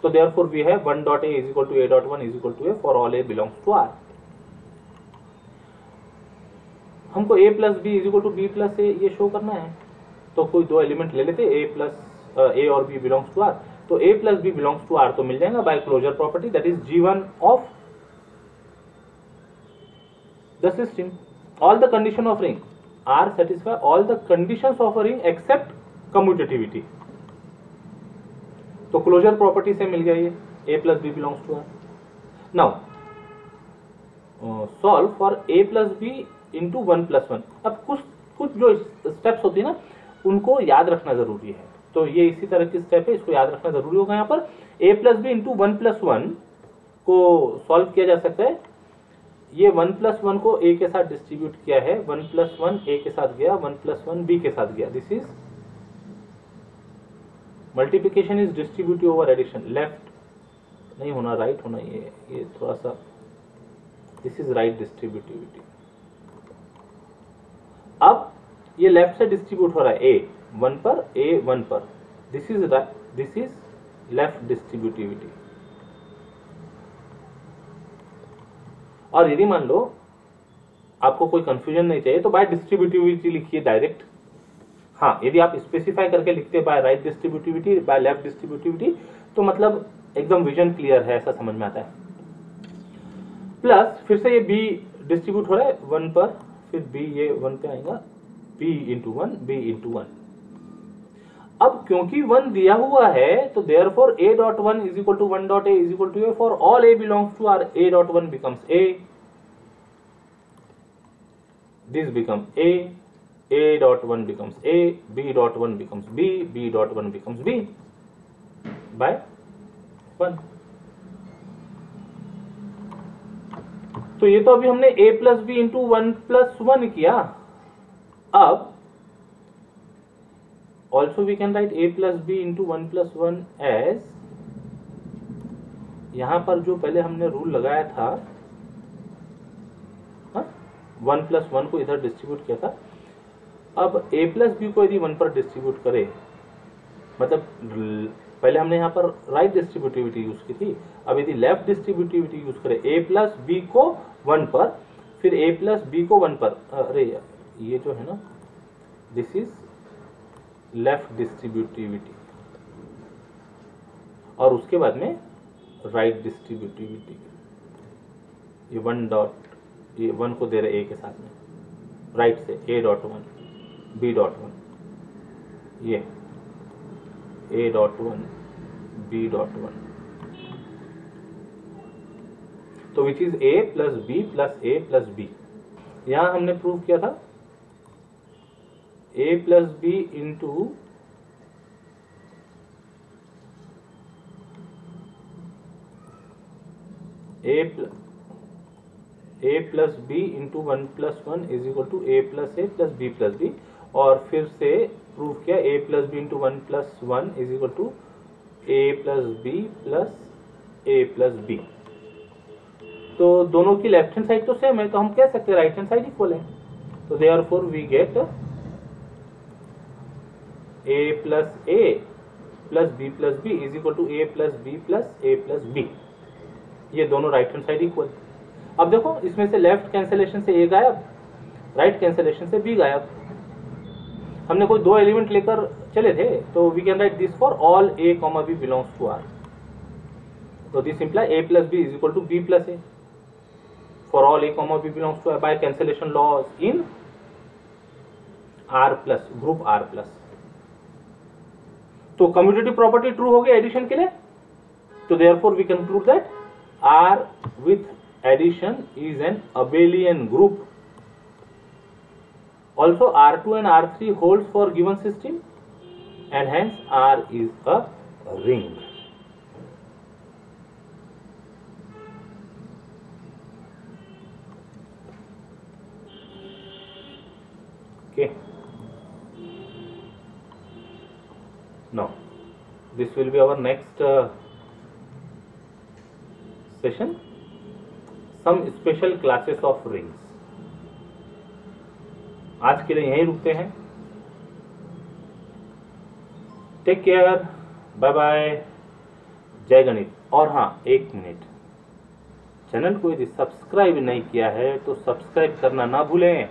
तो therefore we have one dot a is equal to a dot one is equal to a for all a belongs to R हमको a plus b is to b plus a ये show करना है। तो कोई दो element ले लेते, a plus a और b बिलोंग्स टू आर तो a plus b belongs to R तो मिल जाएगा by closure property that is G one of the system all the condition of ring are satisfy all the condition of a ring except commutativity तो closure property से मिल गया ये, a plus b belongs to R now solve for a plus b into one plus one अब कुछ कुछ जो steps होती है ना, उनको याद रखना ज़रूरी है। तो ये इसी तरह की स्टेप है, इसको याद रखना ज़रूरी होगा यहाँ पर। A plus b into one plus one को सॉल्व किया जा सकता है। ये वन प्लस वन को ए के साथ डिस्ट्रीब्यूट किया है। वन प्लस वन ए के साथ गया वन प्लस वन बी के साथ गया। This is multiplication is distributive over addition left नहीं होना राइट right होना, ये ये थोड़ा सा दिस इज़ राइट डिस्ट्रीब्यूटिविटी अब ये लेफ़्ट से डिस्ट्रीब्यूट हो रहा है ए वन पर ए वन पर. This is this is left distributivity और यदि मान लो, आपको कोई कंफ्यूजन नहीं चाहिए तो बाय डिस्ट्रीब्यूटिविटी लिखिए डायरेक्ट हाँ यदि आप स्पेसिफाई करके लिखते by right distributivity by left distributivity तो मतलब एकदम विजन क्लियर है, ऐसा समझ में आता है। प्लस फिर से ये बी डिस्ट्रीब्यूट हो रहा है वन पर फिर बी ये वन पे आएगा। B into one b into one अब क्योंकि वन दिया हुआ है तो therefore a dot one is equal to one dot a is equal to a for all a belongs to R a dot one becomes a this become a a dot 1 becomes a, b dot 1 becomes b b dot 1 becomes b by 1 तो ये तो अभी हमने a plus b into one plus one किया। अब also we can write a plus b into one plus one as यहाँ पर जो पहले हमने रूल लगाया था वन प्लस वन को इधर डिस्ट्रीब्यूट किया था। अब a प्लस बी को यदि वन पर डिस्ट्रीब्यूट करें मतलब पहले हमने यहाँ पर राइट डिस्ट्रीब्यूटिविटी यूज़ की थी। अब यदि लेफ़्ट डिस्ट्रीब्यूटिविटी यूज़ करें ए प्लस बी को वन पर, फिर ए प्लस बी को वन पर। अरे, ये जो है ना दिस इज़ लेफ़्ट डिस्ट्रीब्यूटिविटी और उसके बाद में राइट डिस्ट्रीब्यूटिविटी ये वन डॉट ये वन को दे रहे ए के साथ में। राइट से a dot one b dot one ये। A dot one b dot one तो which is a plus b plus a plus b यहाँ हमने प्रूव किया था। A plus b into a plus a plus b into one plus one is equal to a plus a plus b plus B और फिर से prove किया A plus B into one plus one is equal to a plus b plus a plus b तो दोनों की left hand side तो same है तो हम कह सकते हैं राइट हैंड साइड इक्वल है। तो therefore we get a plus a plus b plus b is equal to a plus b plus a plus b ये दोनों राइट हैंड साइड इक्वल अब देखो, इसमें से लेफ़्ट कैंसिलेशन से ए गायब राइट कैंसिलेशन से बी गायब। हमने कोई दो एलिमेंट लेकर चले थे तो we can write this for all a comma b belongs to R तो this imply a plus b is equal to b plus a for all a comma b belongs to R by cancellation laws in R plus group R plus तो commutative property true हो गया addition के लिए? तो therefore we prove that R with addition is an abelian group. Also r2 and r3 holds for given system and hence r is a ring. Okay. Now this will be our next uh, session. Some special classes of rings आज के लिए यहीं रुकते हैं। Take care bye bye जय गणित। और हाँ एक मिनट। चैनल को यदि सब्सक्राइब नहीं किया है तो सब्सक्राइब करना ना भूलें।